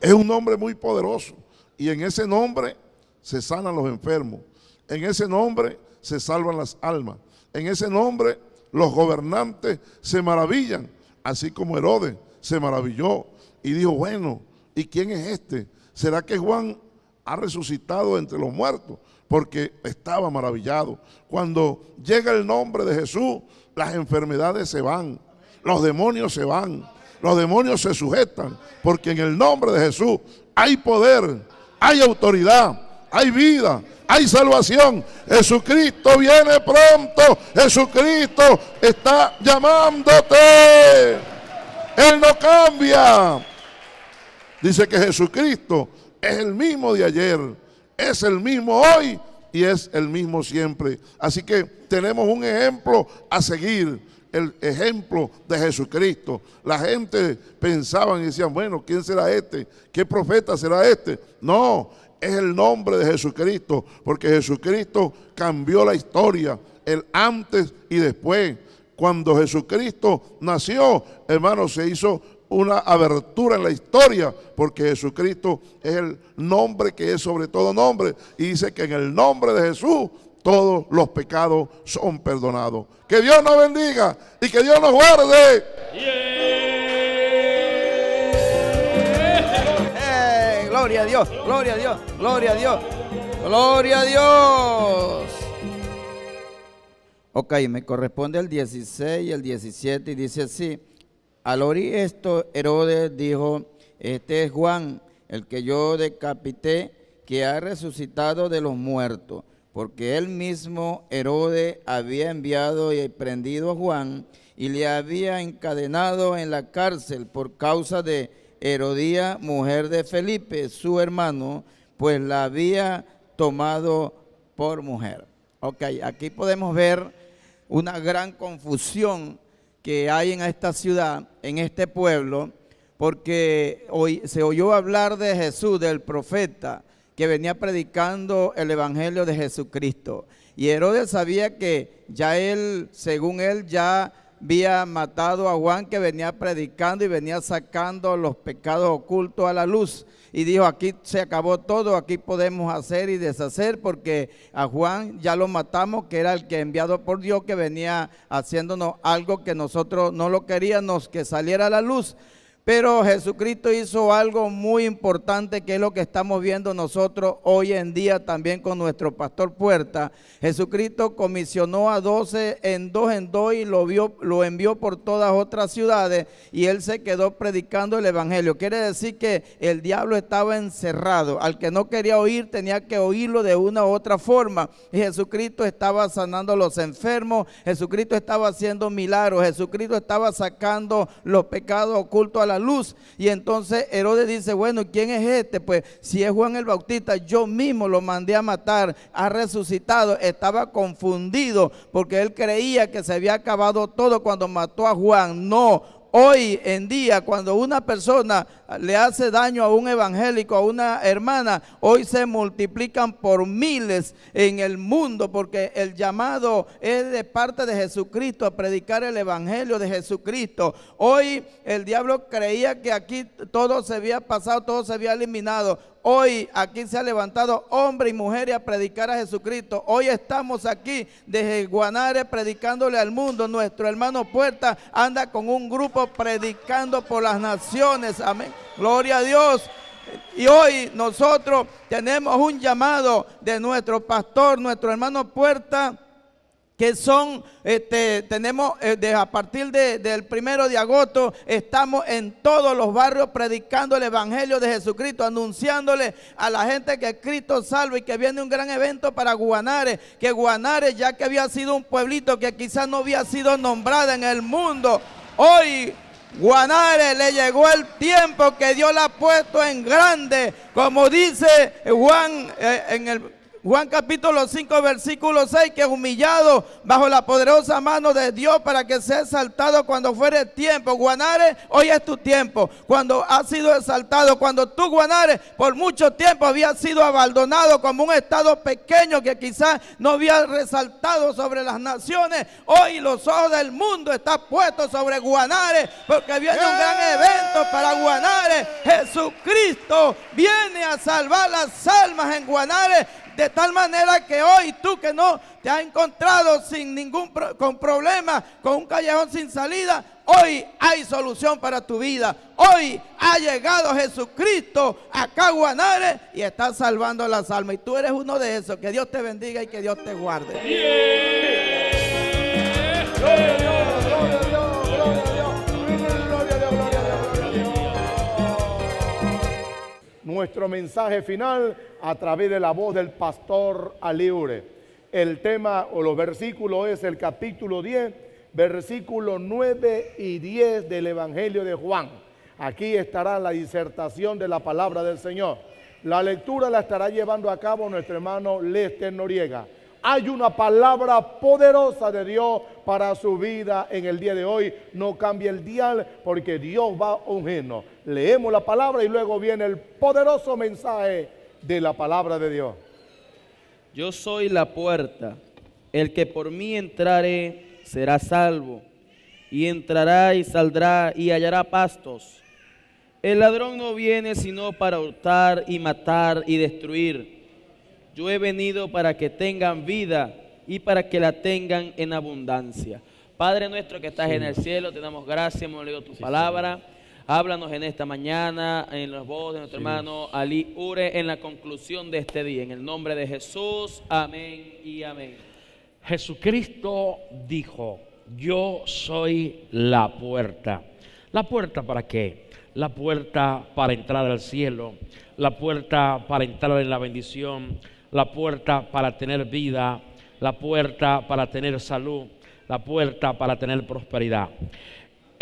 Es un nombre muy poderoso. Y en ese nombre se sanan los enfermos. En ese nombre se salvan las almas. En ese nombre los gobernantes se maravillan, así como Herodes se maravilló y dijo, bueno, ¿y quién es este? ¿Será que Juan ha resucitado entre los muertos? Porque estaba maravillado. Cuando llega el nombre de Jesús, las enfermedades se van, los demonios se van, los demonios se sujetan, porque en el nombre de Jesús hay poder, hay autoridad, hay vida, hay salvación. Jesucristo viene pronto. Jesucristo está llamándote. Él no cambia. Dice que Jesucristo es el mismo de ayer, es el mismo hoy y es el mismo siempre. Así que tenemos un ejemplo a seguir, el ejemplo de Jesucristo. La gente pensaba y decían, bueno, ¿quién será este? ¿Qué profeta será este? No, es el nombre de Jesucristo, porque Jesucristo cambió la historia, el antes y después. Cuando Jesucristo nació, hermano, se hizo una abertura en la historia, porque Jesucristo es el nombre que es sobre todo nombre, y dice que en el nombre de Jesús todos los pecados son perdonados. Que Dios nos bendiga y que Dios nos guarde. Gloria a Dios, gloria a Dios, gloria a Dios, gloria a Dios. Ok, me corresponde el 16 y el 17 y dice así. Al oír esto, Herodes dijo, este es Juan, el que yo decapité, que ha resucitado de los muertos, porque él mismo, Herodes, había enviado y prendido a Juan y le había encadenado en la cárcel por causa de Herodía, mujer de Felipe, su hermano, pues la había tomado por mujer. Ok, aquí podemos ver una gran confusión que hay en esta ciudad, en este pueblo, porque hoy se oyó hablar de Jesús, del profeta, que venía predicando el Evangelio de Jesucristo. Y Herodes sabía que ya él, según él, ya había matado a Juan que venía predicando y venía sacando los pecados ocultos a la luz. Y dijo, aquí se acabó todo, aquí podemos hacer y deshacer porque a Juan ya lo matamos, que era el que enviado por Dios, que venía haciéndonos algo que nosotros no lo queríamos, que saliera a la luz. Pero Jesucristo hizo algo muy importante que es lo que estamos viendo nosotros hoy en día también con nuestro pastor Puerta. Jesucristo comisionó a doce en dos en dos y lo, vio, lo envió por todas otras ciudades y él se quedó predicando el evangelio. Quiere decir que el diablo estaba encerrado. Al que no quería oír tenía que oírlo de una u otra forma. Y Jesucristo estaba sanando a los enfermos. Jesucristo estaba haciendo milagros. Jesucristo estaba sacando los pecados ocultos a la luz. Y entonces Herodes dice, bueno, ¿quién es este? Pues si es Juan el Bautista, yo mismo lo mandé a matar, ha resucitado. Estaba confundido porque él creía que se había acabado todo cuando mató a Juan. No, Hoy en día, cuando una persona le hace daño a un evangélico, a una hermana, hoy se multiplican por miles en el mundo porque el llamado es de parte de Jesucristo a predicar el evangelio de Jesucristo. Hoy el diablo creía que aquí todo se había pasado, todo se había eliminado. Hoy aquí se ha levantado hombre y mujer a predicar a Jesucristo. Hoy estamos aquí desde Guanare predicándole al mundo. Nuestro hermano Puerta anda con un grupo predicando por las naciones. Amén. Gloria a Dios. Y hoy nosotros tenemos un llamado de nuestro pastor, nuestro hermano Puerta que son, este, tenemos eh, a partir del primero de agosto, estamos en todos los barrios predicando el Evangelio de Jesucristo, anunciándole a la gente que Cristo salva y que viene un gran evento para Guanare, que Guanare ya que había sido un pueblito que quizás no había sido nombrada en el mundo, hoy Guanare le llegó el tiempo que Dios la ha puesto en grande, como dice Juan eh, en el Juan capítulo 5, versículo 6, que humillado bajo la poderosa mano de Dios para que sea exaltado cuando fuere tiempo. Guanare, hoy es tu tiempo. Cuando ha sido exaltado, cuando tú, Guanare, por mucho tiempo había sido abandonado como un estado pequeño que quizás no había resaltado sobre las naciones. Hoy los ojos del mundo están puestos sobre Guanare porque viene un gran evento para Guanare. Jesucristo viene a salvar las almas en Guanare de tal manera que hoy tú que no te has encontrado sin ningún con problema, con un callejón sin salida, hoy hay solución para tu vida. Hoy ha llegado Jesucristo a Caguanare y está salvando las almas. Y tú eres uno de esos. Que Dios te bendiga y que Dios te guarde. Nuestro mensaje final a través de la voz del pastor Aliure. El tema o los versículos es el capítulo 10, versículos 9 y 10 del Evangelio de Juan. Aquí estará la disertación de la palabra del Señor. La lectura la estará llevando a cabo nuestro hermano Lester Noriega hay una palabra poderosa de Dios para su vida en el día de hoy. No cambie el dial porque Dios va a ungirnos. Leemos la palabra y luego viene el poderoso mensaje de la palabra de Dios. Yo soy la puerta. El que por mí entrare será salvo. Y entrará y saldrá y hallará pastos. El ladrón no viene sino para hurtar y matar y destruir. Yo he venido para que tengan vida y para que la tengan en abundancia. Padre nuestro que estás en el cielo, te damos gracias, hemos leído tu palabra. Háblanos en esta mañana, en los voz de nuestro hermano Ali Ure, en la conclusión de este día. En el nombre de Jesús, amén y amén. Jesucristo dijo, yo soy la puerta. ¿La puerta para qué? La puerta para entrar al cielo, la puerta para entrar en la bendición, la puerta para tener vida, la puerta para tener salud, la puerta para tener prosperidad.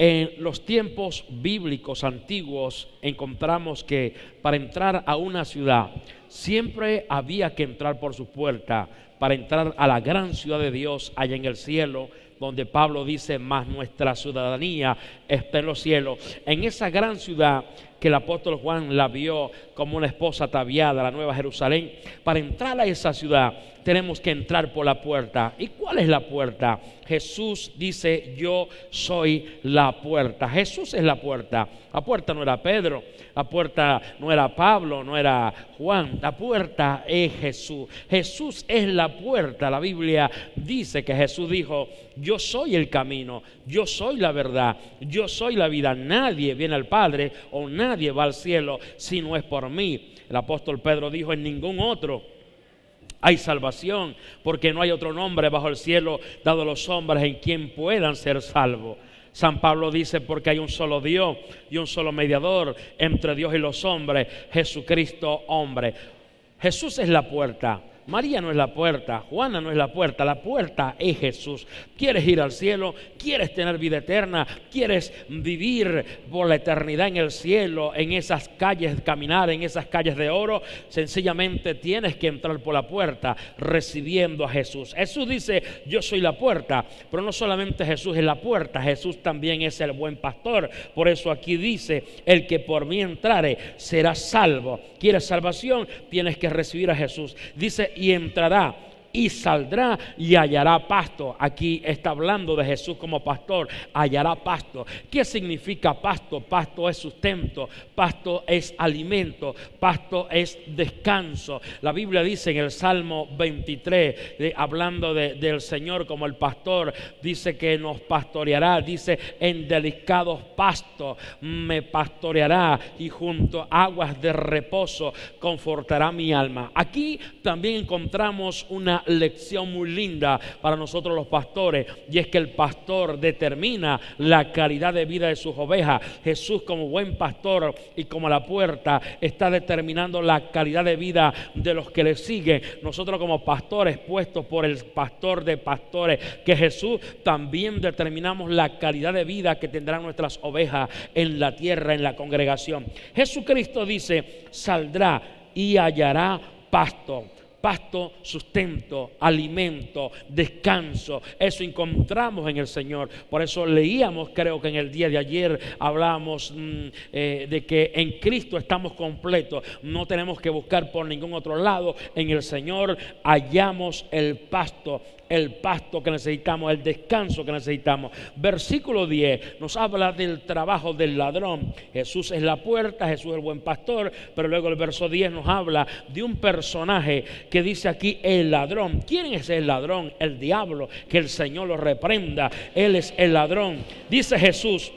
En los tiempos bíblicos antiguos encontramos que para entrar a una ciudad siempre había que entrar por su puerta, para entrar a la gran ciudad de Dios allá en el cielo, donde Pablo dice, más nuestra ciudadanía está en los cielos. En esa gran ciudad que el apóstol Juan la vio como una esposa ataviada, la Nueva Jerusalén, para entrar a esa ciudad tenemos que entrar por la puerta. ¿Y cuál es la puerta? Jesús dice, yo soy la puerta. Jesús es la puerta. La puerta no era Pedro, la puerta no era Pablo, no era Juan. La puerta es Jesús. Jesús es la puerta. La Biblia dice que Jesús dijo, yo soy el camino, yo soy la verdad, yo soy la vida. Nadie viene al Padre o nadie va al cielo si no es por mí. El apóstol Pedro dijo, en ningún otro hay salvación, porque no hay otro nombre bajo el cielo dado a los hombres en quien puedan ser salvos. San Pablo dice, porque hay un solo Dios y un solo mediador entre Dios y los hombres, Jesucristo hombre. Jesús es la puerta. María no es la puerta, Juana no es la puerta, la puerta es Jesús. ¿Quieres ir al cielo? ¿Quieres tener vida eterna? ¿Quieres vivir por la eternidad en el cielo, en esas calles, caminar en esas calles de oro? Sencillamente tienes que entrar por la puerta recibiendo a Jesús. Jesús dice, yo soy la puerta, pero no solamente Jesús es la puerta, Jesús también es el buen pastor. Por eso aquí dice, el que por mí entrare será salvo. ¿Quieres salvación? Tienes que recibir a Jesús. Dice, y entrará y saldrá y hallará pasto. Aquí está hablando de Jesús como pastor, hallará pasto. ¿Qué significa pasto? Pasto es sustento, pasto es alimento, pasto es descanso. La Biblia dice en el Salmo 23, eh, hablando de- del Señor como el pastor, dice que nos pastoreará, dice en delicados pastos me pastoreará y junto a aguas de reposo confortará mi alma. Aquí también encontramos una lección muy linda para nosotros los pastores y es que el pastor determina la calidad de vida de sus ovejas. Jesús como buen pastor y como la puerta está determinando la calidad de vida de los que le siguen. Nosotros como pastores puestos por el pastor de pastores, que Jesús también determinamos la calidad de vida que tendrán nuestras ovejas en la tierra, en la congregación. Jesucristo dice, saldrá y hallará pasto pasto, sustento, alimento, descanso. Eso encontramos en el Señor. Por eso leíamos, creo que en el día de ayer hablábamos mm, eh, de que en Cristo estamos completos. No tenemos que buscar por ningún otro lado. En el Señor hallamos el pasto el pasto que necesitamos, el descanso que necesitamos. Versículo 10 nos habla del trabajo del ladrón. Jesús es la puerta, Jesús es el buen pastor, pero luego el verso 10 nos habla de un personaje que dice aquí el ladrón. ¿Quién es el ladrón? El diablo, que el Señor lo reprenda. Él es el ladrón. Dice Jesús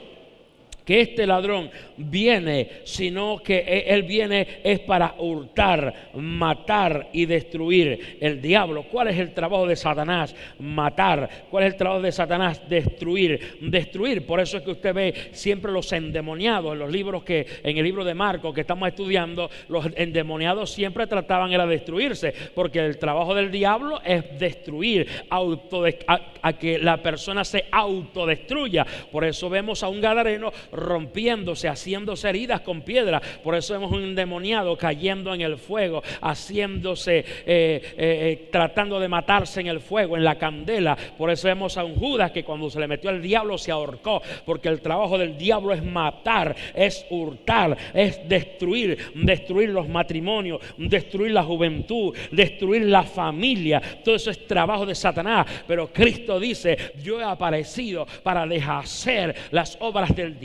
que este ladrón viene, sino que e- él viene es para hurtar, matar y destruir. El diablo, ¿cuál es el trabajo de Satanás? Matar. ¿Cuál es el trabajo de Satanás? Destruir. Destruir. Por eso es que usted ve siempre los endemoniados en los libros que, en el libro de Marcos que estamos estudiando, los endemoniados siempre trataban era destruirse, porque el trabajo del diablo es destruir, a, a que la persona se autodestruya. Por eso vemos a un gadareno rompiéndose, haciéndose heridas con piedra. Por eso vemos un endemoniado cayendo en el fuego, haciéndose, eh, eh, eh, tratando de matarse en el fuego, en la candela. Por eso vemos a un Judas que cuando se le metió el diablo se ahorcó, porque el trabajo del diablo es matar, es hurtar, es destruir, destruir los matrimonios, destruir la juventud, destruir la familia. Todo eso es trabajo de Satanás. Pero Cristo dice, yo he aparecido para deshacer las obras del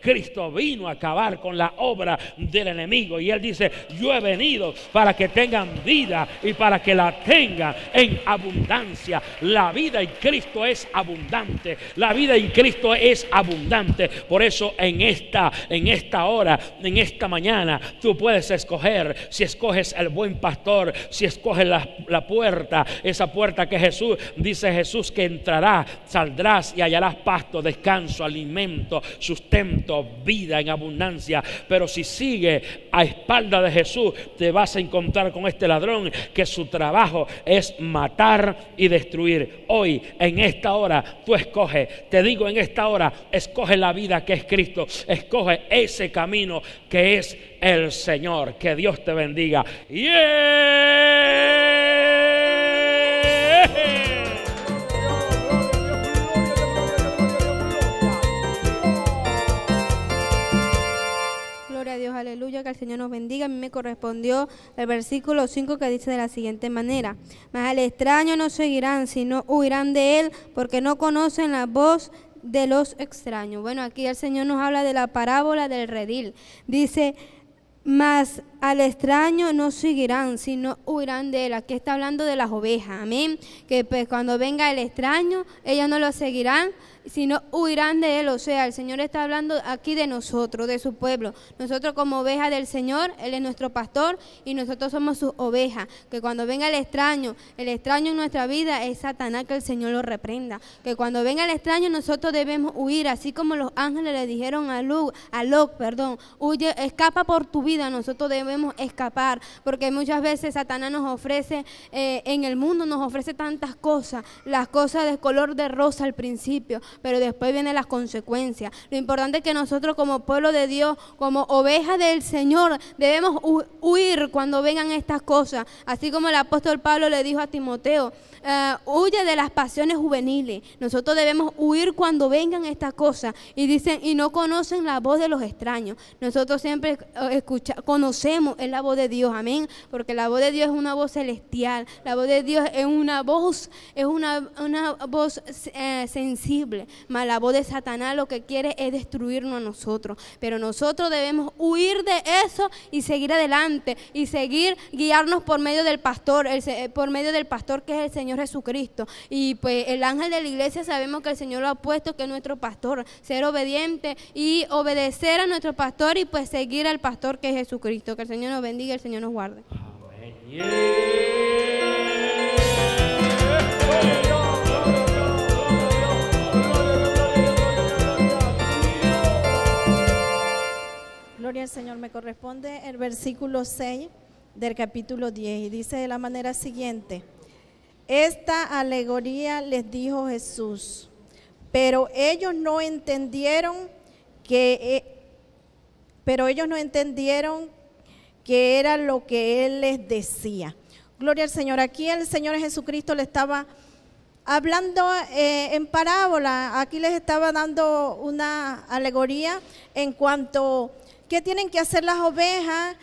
Cristo vino a acabar con la obra del enemigo. Y él dice, yo he venido para que tengan vida y para que la tengan en abundancia. La vida en Cristo es abundante. La vida en Cristo es abundante. Por eso en esta, en esta hora, en esta mañana, tú puedes escoger si escoges el buen pastor, si escoges la, la puerta, esa puerta que Jesús, dice Jesús que entrará, saldrás y hallarás pasto, descanso, alimento, sustento, vida en abundancia. Pero si sigue a espalda de Jesús, te vas a encontrar con este ladrón que su trabajo es matar y destruir. Hoy, en esta hora, tú escoge, te digo en esta hora, escoge la vida que es Cristo, escoge ese camino que es el Señor. Que Dios te bendiga. Aleluya, que el Señor nos bendiga. A mí me correspondió el versículo 5 que dice de la siguiente manera. Mas al extraño no seguirán, sino huirán de él, porque no conocen la voz de los extraños. Bueno, aquí el Señor nos habla de la parábola del redil. Dice, mas al extraño no seguirán, sino huirán de él. Aquí está hablando de las ovejas, amén. Que pues cuando venga el extraño, ellas no lo seguirán, sino huirán de él. O sea, el Señor está hablando aquí de nosotros, de su pueblo. Nosotros como ovejas del Señor, Él es nuestro pastor y nosotros somos sus ovejas. Que cuando venga el extraño, el extraño en nuestra vida es Satanás, que el Señor lo reprenda. Que cuando venga el extraño nosotros debemos huir, así como los ángeles le dijeron a Luke, a Lot, perdón, huye, escapa por tu vida. Nosotros debemos debemos escapar, porque muchas veces Satanás nos ofrece, eh, en el mundo nos ofrece tantas cosas, las cosas de color de rosa al principio, pero después vienen las consecuencias. Lo importante es que nosotros como pueblo de Dios, como ovejas del Señor, debemos hu- huir cuando vengan estas cosas, así como el apóstol Pablo le dijo a Timoteo, eh, huye de las pasiones juveniles. Nosotros debemos huir cuando vengan estas cosas. Y dicen, y no conocen la voz de los extraños. Nosotros siempre eh, escucha, conocemos es la voz de Dios, amén. Porque la voz de Dios es una voz celestial. La voz de Dios es una voz, es una, una voz eh, sensible. Mas la voz de Satanás lo que quiere es destruirnos a nosotros. Pero nosotros debemos huir de eso y seguir adelante. Y seguir guiarnos por medio del pastor, el por medio del pastor que es el Señor Jesucristo. Y pues el ángel de la iglesia sabemos que el Señor lo ha puesto, que es nuestro pastor. Ser obediente y obedecer a nuestro pastor y pues seguir al pastor que es Jesucristo. Que el Señor nos bendiga y el Señor nos guarde. Gloria al Señor. Me corresponde el versículo 6 del capítulo 10 y dice de la manera siguiente. Esta alegoría les dijo Jesús, pero ellos no entendieron que, eh, pero ellos no entendieron que era lo que Él les decía. Gloria al Señor. Aquí el Señor Jesucristo le estaba hablando eh, en parábola, aquí les estaba dando una alegoría en cuanto qué tienen que hacer las ovejas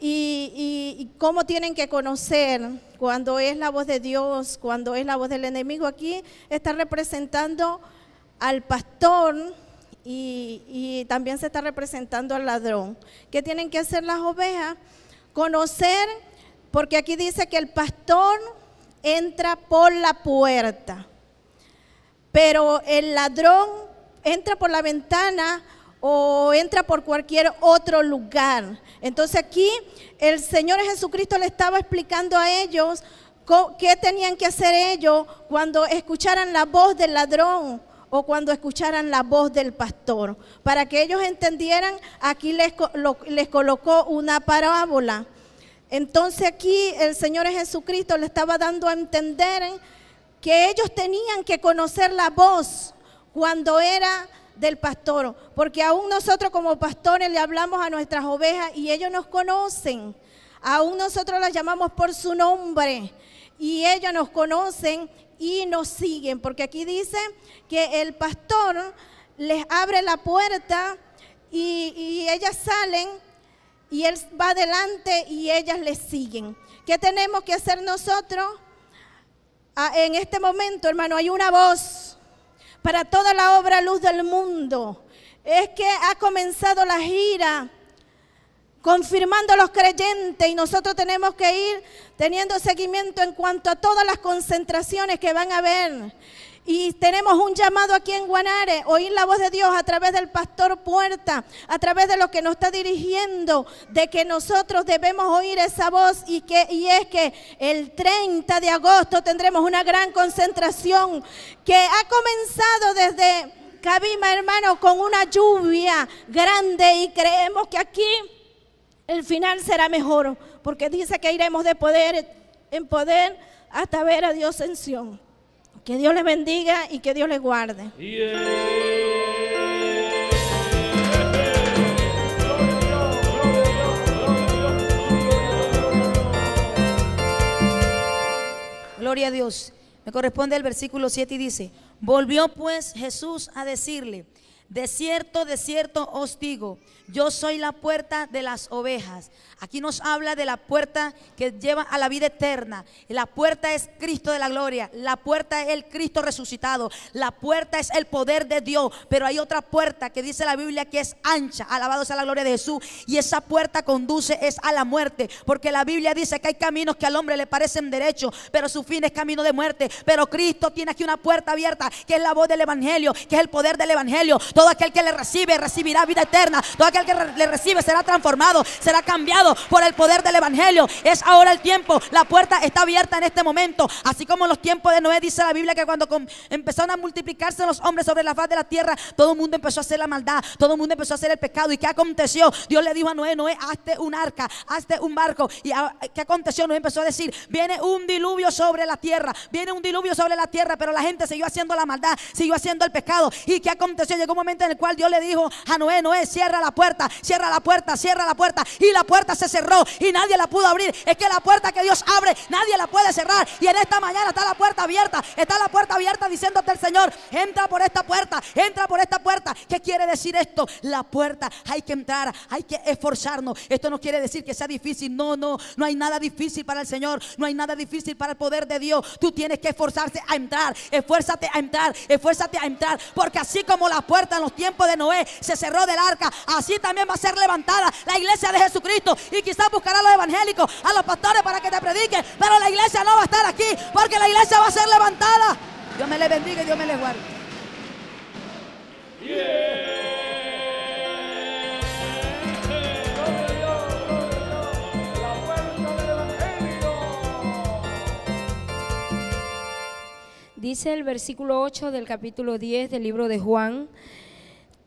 y, cómo tienen que conocer cuando es la voz de Dios, cuando es la voz del enemigo. Aquí está representando al pastor y, y también se está representando al ladrón. ¿Qué tienen que hacer las ovejas? Conocer, porque aquí dice que el pastor entra por la puerta, pero el ladrón entra por la ventana o entra por cualquier otro lugar. Entonces aquí el Señor Jesucristo le estaba explicando a ellos qué tenían que hacer ellos cuando escucharan la voz del ladrón o cuando escucharan la voz del pastor. Para que ellos entendieran, aquí les, les colocó una parábola. Entonces aquí el Señor Jesucristo le estaba dando a entender que ellos tenían que conocer la voz cuando era del pastor, porque aún nosotros como pastores le hablamos a nuestras ovejas y ellos nos conocen, aún nosotros las llamamos por su nombre y ellos nos conocen y nos siguen, porque aquí dice que el pastor les abre la puerta y, ellas salen y él va adelante y ellas le siguen. ¿Qué tenemos que hacer nosotros? Ah, en este momento, hermano, hay una voz para toda la obra luz del mundo. Es que ha comenzado la gira confirmando a los creyentes y nosotros tenemos que ir teniendo seguimiento en cuanto a todas las concentraciones que van a haber. Y tenemos un llamado aquí en Guanare, oír la voz de Dios a través del pastor Puerta, a través de lo que nos está dirigiendo, de que nosotros debemos oír esa voz y, que, y es que el 30 de agosto tendremos una gran concentración que ha comenzado desde Cabima, hermano, con una lluvia grande y creemos que aquí el final será mejor, porque dice que iremos de poder en poder hasta ver a Dios en Sion. Que Dios les bendiga y que Dios les guarde. Gloria a Dios. Me corresponde el versículo 7 y dice, volvió pues Jesús a decirle, de cierto, de cierto os digo, yo soy la puerta de las ovejas. Aquí nos habla de la puerta que lleva a la vida eterna. La puerta es Cristo de la gloria. La puerta es el Cristo resucitado. La puerta es el poder de Dios. Pero hay otra puerta que dice la Biblia que es ancha. Alabado sea la gloria de Jesús. Y esa puerta conduce es a la muerte. Porque la Biblia dice que hay caminos que al hombre le parecen derechos, pero su fin es camino de muerte. Pero Cristo tiene aquí una puerta abierta, que es la voz del Evangelio, que es el poder del Evangelio. Todo aquel que le recibe recibirá vida eterna. Todo aquel que re- le recibe será transformado, será cambiado por el poder del Evangelio. Es ahora el tiempo. La puerta está abierta en este momento. Así como en los tiempos de Noé dice la Biblia que cuando empezaron a multiplicarse los hombres sobre la faz de la tierra, todo el mundo empezó a hacer la maldad, todo el mundo empezó a hacer el pecado. ¿Y qué aconteció? Dios le dijo a Noé, Noé, hazte un arca, hazte un barco. ¿Y qué aconteció? Noé empezó a decir, viene un diluvio sobre la tierra, viene un diluvio sobre la tierra, pero la gente siguió haciendo la maldad, siguió haciendo el pecado. ¿Y qué aconteció? Llegó un momento en el cual Dios le dijo a Noé, Noé, cierra la puerta, cierra la puerta, cierra la puerta. Y la puerta se cerró y nadie la pudo abrir. Es que la puerta que Dios abre, nadie la puede cerrar. Y en esta mañana está la puerta abierta, está la puerta abierta diciéndote el Señor, entra por esta puerta, entra por esta puerta. ¿Qué quiere decir esto? La puerta, hay que entrar, hay que esforzarnos. Esto no quiere decir que sea difícil, no, no, no hay nada difícil para el Señor, no hay nada difícil para el poder de Dios. Tú tienes que esforzarse a entrar, esfuérzate a entrar, esfuérzate a entrar, porque así como la puerta en los tiempos de Noé se cerró del arca, así también va a ser levantada la iglesia de Jesucristo. Y quizás buscará a los evangélicos, a los pastores para que te prediquen, pero la iglesia no va a estar aquí, porque la iglesia va a ser levantada. Dios me le bendiga y Dios me le guarde. Dice el versículo 8 del capítulo 10 del libro de Juan,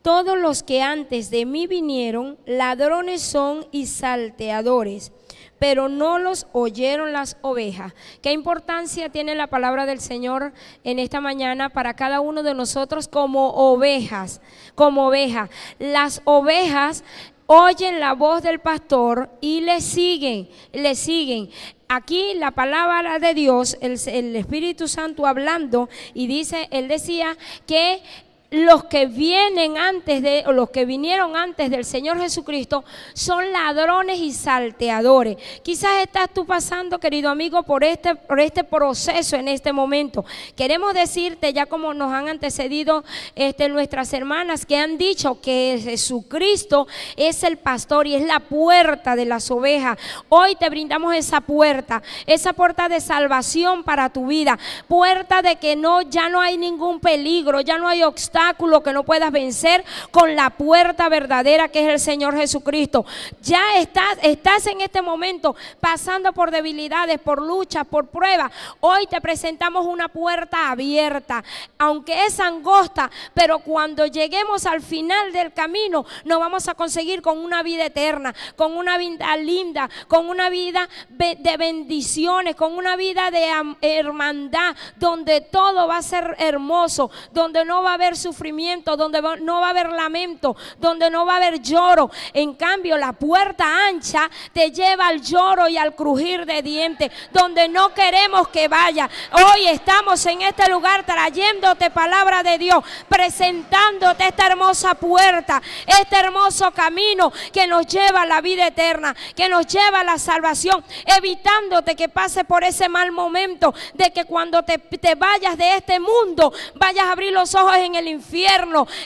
todos los que antes de mí vinieron, ladrones son y salteadores, pero no los oyeron las ovejas. ¿Qué importancia tiene la palabra del Señor en esta mañana para cada uno de nosotros como ovejas? Como ovejas. Las ovejas oyen la voz del pastor y le siguen, le siguen. Aquí la palabra de Dios, el, el Espíritu Santo hablando y dice, él decía que los que vienen antes de, o los que vinieron antes del Señor Jesucristo son ladrones y salteadores. Quizás estás tú pasando, querido amigo, por este, por este proceso en este momento. Queremos decirte, ya como nos han antecedido este, nuestras hermanas, que han dicho que Jesucristo es el pastor y es la puerta de las ovejas. Hoy te brindamos esa puerta, esa puerta de salvación para tu vida, puerta de que no, ya no hay ningún peligro, ya no hay obstáculo que no puedas vencer con la puerta verdadera que es el Señor Jesucristo. Ya estás, en este momento pasando por debilidades, por luchas, por pruebas. Hoy te presentamos una puerta abierta, aunque es angosta, pero cuando lleguemos al final del camino nos vamos a conseguir con una vida eterna, con una vida linda, con una vida de bendiciones, con una vida de hermandad, donde todo va a ser hermoso, donde no va a haber sufrimiento, donde no va a haber lamento, donde no va a haber lloro. En cambio, la puerta ancha te lleva al lloro y al crujir de dientes, donde no queremos que vaya. Hoy estamos en este lugar trayéndote palabra de Dios, presentándote esta hermosa puerta, este hermoso camino que nos lleva a la vida eterna, que nos lleva a la salvación, evitándote que pase por ese mal momento de que cuando te, te vayas de este mundo vayas a abrir los ojos en el infierno.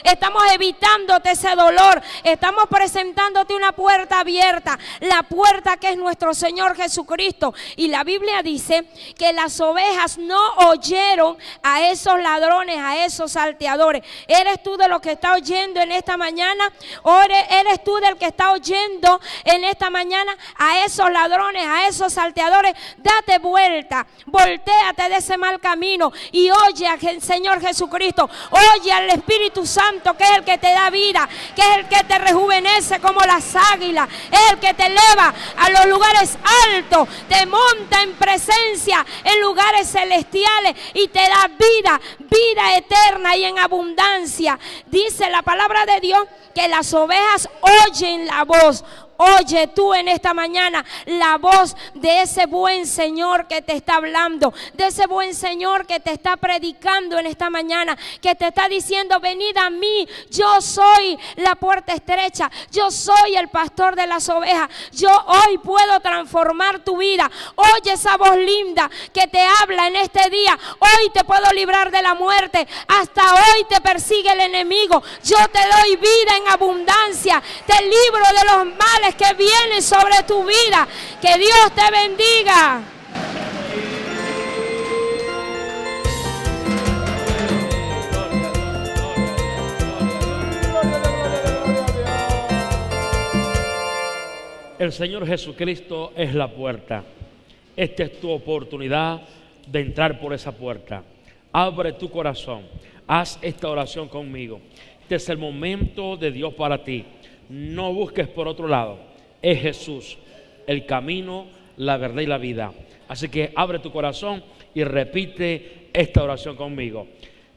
Estamos evitándote ese dolor, estamos presentándote una puerta abierta, la puerta que es nuestro Señor Jesucristo. Y la Biblia dice que las ovejas no oyeron a esos ladrones, a esos salteadores. ¿Eres tú de los que está oyendo en esta mañana? ¿O eres, tú del que está oyendo en esta mañana a esos ladrones, a esos salteadores? Date vuelta, volteate de ese mal camino y oye al Señor Jesucristo. Oye al Espíritu Santo que es el que te da vida, que es el que te rejuvenece como las águilas, es el que te eleva a los lugares altos, te monta en presencia en lugares celestiales y te da vida, vida eterna y en abundancia. Dice la palabra de Dios que las ovejas oyen la voz. Oye tú en esta mañana la voz de ese buen Señor que te está hablando, de ese buen Señor que te está predicando en esta mañana, que te está diciendo, venid a mí, yo soy la puerta estrecha, yo soy el pastor de las ovejas, yo hoy puedo transformar tu vida. Oye esa voz linda que te habla en este día, hoy te puedo librar de la muerte, hasta hoy te persigue el enemigo, yo te doy vida en abundancia, te libro de los males que vienen sobre tu vida. Que Dios te bendiga. El Señor Jesucristo es la puerta. Esta es tu oportunidad de entrar por esa puerta. Abre tu corazón. Haz esta oración conmigo. Este es el momento de Dios para ti. No busques por otro lado. Es Jesús, el camino, la verdad y la vida. Así que abre tu corazón y repite esta oración conmigo.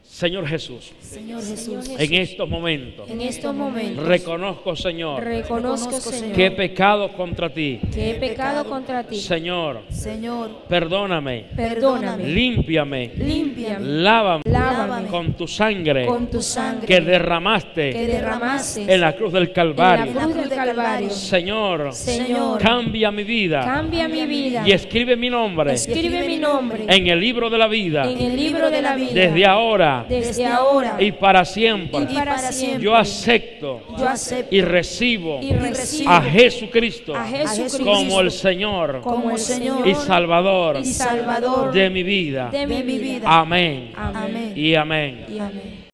Señor Jesús, Señor Jesús, en estos momentos En estos momentos reconozco, Señor, reconozco, Señor, que he pecado contra ti. que he pecado contra ti. Señor, Señor, perdóname, Perdóname, límpiame, límpiame, lávame lávame con tu sangre con tu sangre que derramaste que derramaste en la cruz del en la Calvario. cruz del Calvario. Señor, Señor, cambia mi vida cambia mi vida y escribe mi nombre escribe mi nombre en el libro de la vida en el libro de la vida desde ahora desde ahora y para siempre. y para siempre. Yo acepto yo acepto y recibo y recibo a Jesucristo a Jesucristo como el Señor como el Señor y Salvador y Salvador de mi vida. de mi vida. Amén Amén. Amén y amén. y amén.